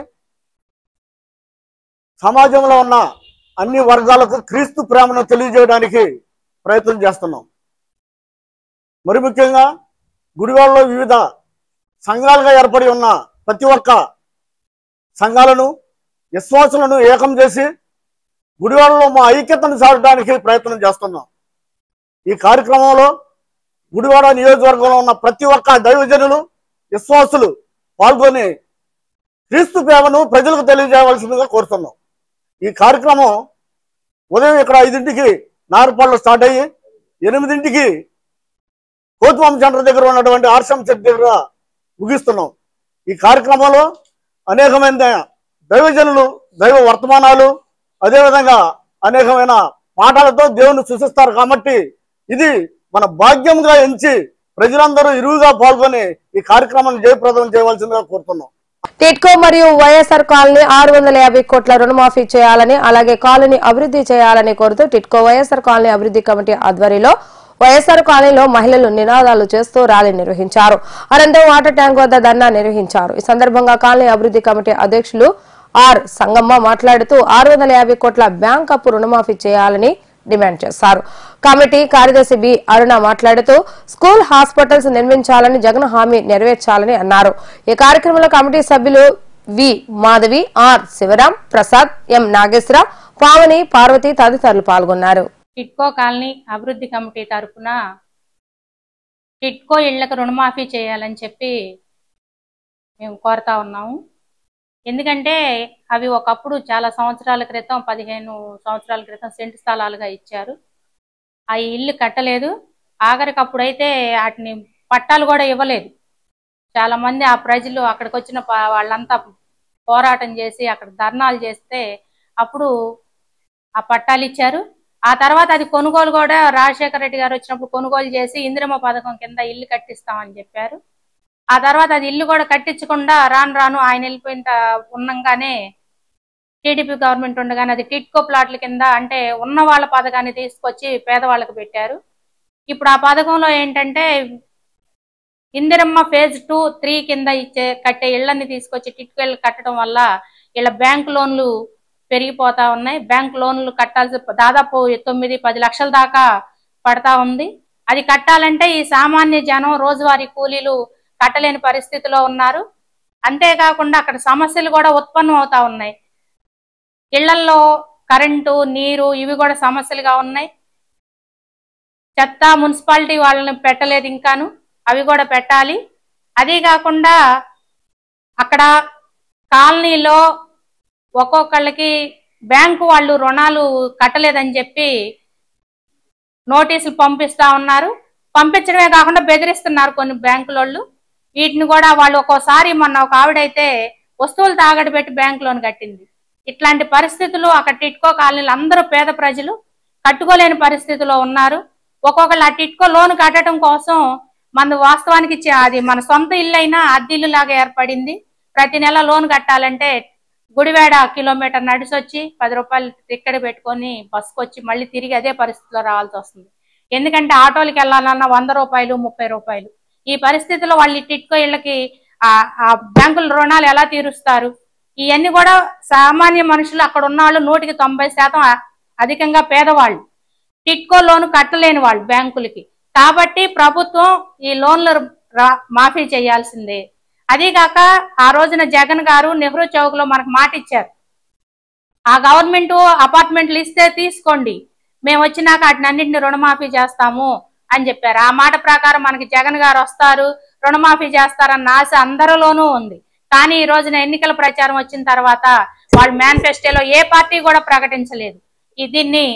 సమాజంలో ఉన్న అన్ని వర్గాలకు క్రీస్తు ప్రేమను తెలియజేయడానికి ప్రయత్నం చేస్తున్నాం. మరి ముఖ్యంగా గుడివాడలో వివిధ సంఘాలుగా ఏర్పడి ఉన్న ప్రతి ఒక్క సంఘాలను విశ్వాసులను ఏకం చేసి గుడివాడలో మా ఐక్యతను సాధడానికి ప్రయత్నం చేస్తున్నాం. ఈ కార్యక్రమంలో గుడివాడ నియోజకవర్గంలో ఉన్న ప్రతి ఒక్క దైవజనులు విశ్వాసులు పాల్గొని క్రీస్తు ప్రేమను ప్రజలకు తెలియజేయవలసిందిగా కోరుతున్నాం. ఈ కార్యక్రమం ఉదయం ఇక్కడ ఐదింటికి నారుపాళ్ళు స్టార్ట్ అయ్యి ఎనిమిదింటికి కోతువం సెంటర్ దగ్గర ఉన్నటువంటి ఆర్షం చెట్ దగ్గర ముగిస్తున్నాం. ఈ కార్యక్రమంలో అనేకమైన దైవజనులు దైవ వర్తమానాలు అదేవిధంగా అనేకమైన పాఠాలతో దేవుని సూచిస్తారు కాబట్టి ఇది మన భాగ్యంగా ఎంచి ప్రజలందరూ ఇరువుగా పాల్గొని ఈ కార్యక్రమాన్ని జయప్రదం చేయవలసిందిగా కోరుతున్నాం. టిట్కో మరియు వైఎస్ఆర్ కాలనీ ఆరు వందల యాభై కోట్ల రుణమాఫీ చేయాలని అలాగే కాలనీ అభివృద్ధి చేయాలని కోరుతూ టిట్కో వైఎస్ఆర్ కాలనీ అభివృద్ధి కమిటీ ఆధ్వర్యంలో వైఎస్ఆర్ కాలనీలో మహిళలు నినాదాలు చేస్తూ ర్యాలీ నిర్వహించారు. అనంతరం వాటర్ ట్యాంక్ వద్ద ధర్నా నిర్వహించారు. ఈ సందర్భంగా కాలనీ అభివృద్ధి కమిటీ అధ్యక్షులు ఆర్ సంగమ్మ మాట్లాడుతూ ఆరు వందల యాభై కోట్ల బ్యాంక్ అప్పు రుణమాఫీ చేయాలని డిమాండ్ చేశారు. కమిటీ కార్యదర్శి బి అరుణ మాట్లాడుతూ స్కూల్ హాస్పిటల్స్ నిర్మించాలని జగన్ హామీ నెరవేర్చాలని అన్నారు. ఈ కార్యక్రమంలో కమిటీ సభ్యులు V Madhavi R Sivaram Prasad M Nageswararao Pavani Parvati తదితరులు పాల్గొన్నారు. టిట్కో కాలనీ అభివృద్ధి కమిటీ తరఫున టిట్కో ఇళ్ళకు రుణమాఫీ చేయాలని చెప్పి మేము కోరుతా ఉన్నాము. ఎందుకంటే అవి ఒకప్పుడు చాలా సంవత్సరాల క్రితం పదిహేను సంవత్సరాల క్రితం సెంటు స్థలాలుగా ఇచ్చారు. ఆ ఇల్లు కట్టలేదు. ఆఖరికప్పుడైతే వాటిని పట్టాలు కూడా ఇవ్వలేదు. చాలా మంది ఆ ప్రజలు అక్కడికి వచ్చిన వాళ్ళంతా పోరాటం చేసి అక్కడ ధర్నాలు చేస్తే అప్పుడు ఆ పట్టాలు ఇచ్చారు. ఆ తర్వాత అది కొనుగోలు కూడా రాజశేఖర రెడ్డి గారు వచ్చినప్పుడు కొనుగోలు చేసి ఇందిరమ్మ పథకం కింద ఇల్లు కట్టిస్తామని చెప్పారు. ఆ తర్వాత అది ఇల్లు కూడా కట్టించకుండా రాను రాను ఆయన వెళ్ళిపోయిన ఉన్నంగానే టీడీపీ గవర్నమెంట్ ఉండగానే అది టిట్కో ప్లాట్ల కింద అంటే ఉన్న వాళ్ళ పథకాన్ని తీసుకొచ్చి పేదవాళ్ళకి పెట్టారు. ఇప్పుడు ఆ పథకంలో ఏంటంటే ఇందిరమ్మ ఫేజ్ టూ త్రీ కింద ఇచ్చే కట్టే ఇళ్ళని తీసుకొచ్చి టిట్కో ఇళ్ళు కట్టడం వల్ల ఇలా బ్యాంక్ లోన్లు పెరిగిపోతా ఉన్నాయి. బ్యాంక్ లోన్లు కట్టాల్సి దాదాపు తొమ్మిది పది లక్షల దాకా పడతా ఉంది. అది కట్టాలంటే ఈ సామాన్య జనం రోజువారీ కూలీలు కట్టలేని పరిస్థితిలో ఉన్నారు. అంతేకాకుండా అక్కడ సమస్యలు కూడా ఉత్పన్నం అవుతా ఉన్నాయి. ఇళ్ళల్లో కరెంటు నీరు ఇవి కూడా సమస్యలుగా ఉన్నాయి. చెత్త మున్సిపాలిటీ వాళ్ళని పెట్టలేదు ఇంకాను. అవి కూడా పెట్టాలి. అదే కాకుండా అక్కడ కాలనీలో ఒక్కొక్కళ్ళకి బ్యాంకు వాళ్ళు రుణాలు కట్టలేదని చెప్పి నోటీసులు పంపిస్తా ఉన్నారు. పంపించడమే కాకుండా బెదిరిస్తున్నారు కొన్ని బ్యాంకులోళ్ళు. వీటిని కూడా వాళ్ళు ఒక్కోసారి మొన్న ఒక ఆవిడైతే వస్తువులు తాగడి పెట్టి బ్యాంక్ లోన్ కట్టింది. ఇట్లాంటి పరిస్థితులు అక్కడ టిట్కో కాలనీలు అందరూ పేద ప్రజలు కట్టుకోలేని పరిస్థితిలో ఉన్నారు. ఒక్కొక్కళ్ళు ఆ టిట్కో లోన్ కట్టడం కోసం మన వాస్తవానికి అది మన సొంత ఇల్లు అయినా అద్దె ఇల్లు లాగా ఏర్పడింది. ప్రతి నెల లోన్ కట్టాలంటే గుడివాడ కిలోమీటర్ నడిచొచ్చి పది రూపాయలు టిక్కెట్ పెట్టుకొని బస్సుకు వచ్చి మళ్ళీ తిరిగి అదే పరిస్థితిలో రావాల్సి వస్తుంది. ఎందుకంటే ఆటోలకి వెళ్ళాలన్నా వంద రూపాయలు ముప్పై రూపాయలు. ఈ పరిస్థితిలో వాళ్ళు ఈ టిట్కో ఇళ్ళకి ఆ బ్యాంకుల రుణాలు ఎలా తీరుస్తారు? ఇవన్నీ కూడా సామాన్య మనుషులు అక్కడ ఉన్న వాళ్ళు నూటికి తొంభై శాతం అధికంగా పేదవాళ్ళు. టిట్కో లోన్ కట్టలేని వాళ్ళు బ్యాంకులకి. కాబట్టి ప్రభుత్వం ఈ లోన్లు రా- మాఫీ చేయాల్సిందే. అదీగాక ఆ రోజున జగన్ గారు నెహ్రూ చౌక్లో మనకు మాట ఇచ్చారు. ఆ గవర్నమెంట్ అపార్ట్మెంట్లు ఇస్తే తీసుకోండి. మేము వచ్చినాక వాటిని అన్నింటిని రుణమాఫీ చేస్తాము అని చెప్పారు. ఆ మాట ప్రకారం మనకి జగన్ గారు వస్తారు రుణమాఫీ చేస్తారన్న ఆశ అందరిలోనూ ఉంది. కానీ ఈ రోజున ఎన్నికల ప్రచారం వచ్చిన తర్వాత వాళ్ళు మేనిఫెస్టోలో ఏ పార్టీ కూడా ప్రకటించలేదు. ఈ దీన్ని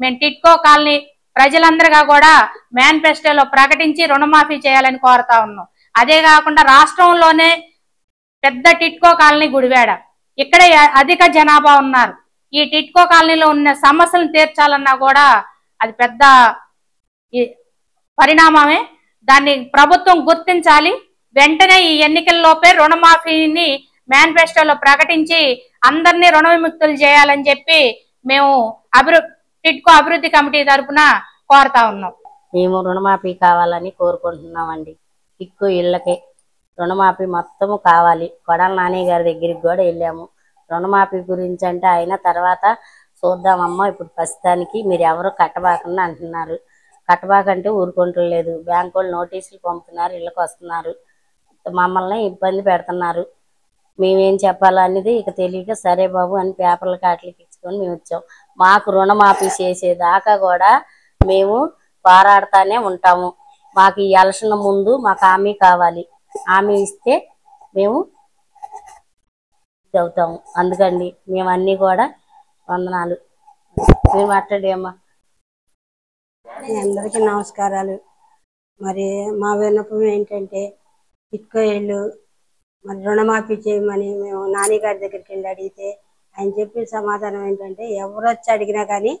మేము టిట్కో కాలనీ ప్రజలందరిగా కూడా మేనిఫెస్టోలో ప్రకటించి రుణమాఫీ చేయాలని కోరుతా ఉన్నాం. అదే కాకుండా రాష్ట్రంలోనే పెద్ద టిట్కో కాలనీ గుడివాడ. ఇక్కడే అధిక జనాభా ఉన్నారు. ఈ టిట్కో కాలనీలో ఉన్న సమస్యలను తీర్చాలన్నా కూడా అది పెద్ద పరిణామమే. దాన్ని ప్రభుత్వం గుర్తించాలి. వెంటనే ఈ ఎన్నికల్లోపే రుణమాఫీని మేనిఫెస్టోలో ప్రకటించి అందరినీ రుణ విముక్తులు చేయాలని చెప్పి మేము అభివృ టిట్కో అభివృద్ధి కమిటీ తరపున కోరుతా ఉన్నాం. మేము రుణమాఫీ కావాలని కోరుకుంటున్నామండి. ఇక్కు ఇళ్ళకి రుణమాఫీ మొత్తము కావాలి. కొడాల నాని గారి దగ్గరికి కూడా వెళ్ళాము. రుణమాఫీ గురించి అంటే అయిన తర్వాత చూద్దామమ్మా ఇప్పుడు ప్రస్తుతానికి మీరు ఎవరు కట్టబాకుండా అంటున్నారు. కట్టబాకంటే ఊరుకుంటలేదు బ్యాంకు వాళ్ళు నోటీసులు పంపుతున్నారు ఇళ్ళకి వస్తున్నారు. మమ్మల్ని ఇబ్బంది పెడుతున్నారు. మేమేం చెప్పాలనేది ఇక తెలియక సరే బాబు అని పేపర్ల కాట్లకి ఇచ్చుకొని మేము వచ్చాం. మాకు రుణమాఫీ చేసేదాకా కూడా మేము పోరాడుతూనే ఉంటాము. మాకు ఈ ఎలక్షన్ ముందు మాకు హామీ కావాలి. హామీ ఇస్తే మేము అవుతాము. అందుకండి మేము అన్నీ కూడా వందనాలు. మీరు మాట్లాడే అమ్మా. అందరికీ నమస్కారాలు. మరి మా విన్నపం ఏంటంటే ఇటుక ఇల్లు మరి రుణమాఫీ చేయమని మేము నాన్నగారి దగ్గరికి వెళ్ళి అడిగితే ఆయన చెప్పిన సమాధానం ఏంటంటే ఎవరు వచ్చి అడిగినా కానీ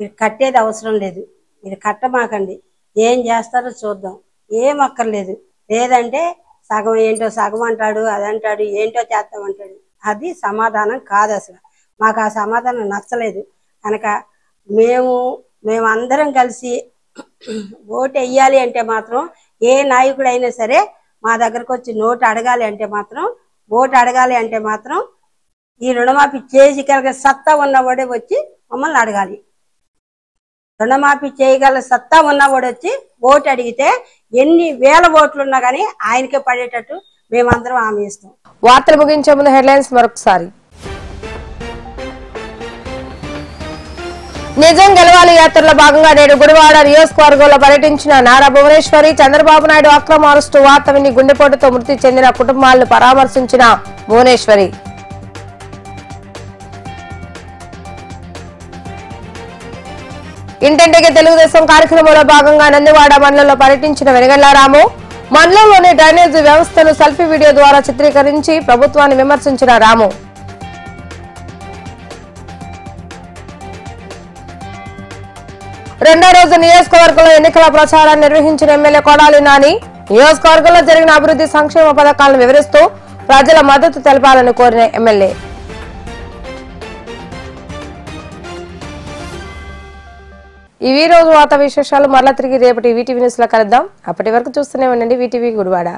మీరు కట్టేది అవసరం లేదు. మీరు కట్టమాకండి. ఏం చేస్తారో చూద్దాం. ఏం అక్కర్లేదు. లేదంటే సగం ఏంటో సగం అంటాడు అదంటాడు ఏంటో చేస్తామంటాడు అది సమాధానం కాదు అసలు. మాకు ఆ సమాధానం నచ్చలేదు. కనుక మేము మేము అందరం కలిసి ఓటు వెయ్యాలి అంటే మాత్రం ఏ నాయకుడైనా సరే మా దగ్గరకు వచ్చి నోటు అడగాలి అంటే మాత్రం ఓటు అడగాలి అంటే మాత్రం ఈ రుణమాఫీ చేసి కలిగే సత్తా ఉన్నవాడే వచ్చి మమ్మల్ని అడగాలి. రుణమాఫీ చేయగల సత్తా ఉన్నవాడు వచ్చి ఓటు అడిగితే ఎన్ని వేల ఓట్లు ఉన్నా కానీ ఆయనకే పడేటట్టు మేమందరం హామీ ఇస్తాం. వార్తలు ముగించే ముందు హెడ్లైన్స్ మరొకసారి. నిజం గెలవాలి యాత్రలో భాగంగా నేడు గుడివాడ నియోజకవర్గంలో పర్యటించిన నారా భువనేశ్వరి చంద్రబాబు నాయుడు అక్రమ అరెస్టు వార్త విని గుండెపోటుతో మృతి చెందిన కుటుంబాలను పరామర్శించిన భువనేశ్వరి. ఇంటింటికి తెలుగుదేశం కార్యక్రమంలో భాగంగా నందివాడ మండలంలో పర్యటించిన వెనగళ్ళారాము మండలంలోని డ్రైనేజీ వ్యవస్థను సెల్ఫీ వీడియో ద్వారా చిత్రీకరించి ప్రభుత్వాన్ని విమర్శించిన రాము. రెండో రోజు నియోజకవర్గంలో ఎన్నికల ప్రచారాన్ని నిర్వహించిన ఎమ్మెల్యే కొడాలి నాని. నియోజకవర్గంలో జరిగిన అభివృద్ధి సంక్షేమ పథకాలను వివరిస్తూ ప్రజల మద్దతు తెలపాలని కోరిన ఎమ్మెల్యే. ఇవి రోజు వార్త విశేషాలు మరలా తిరిగి రేపటి వీటీవీ న్యూస్లో కలుద్దాం. అప్పటి వరకు చూస్తూనే ఉండండి వీటీవీ గుడివాడ.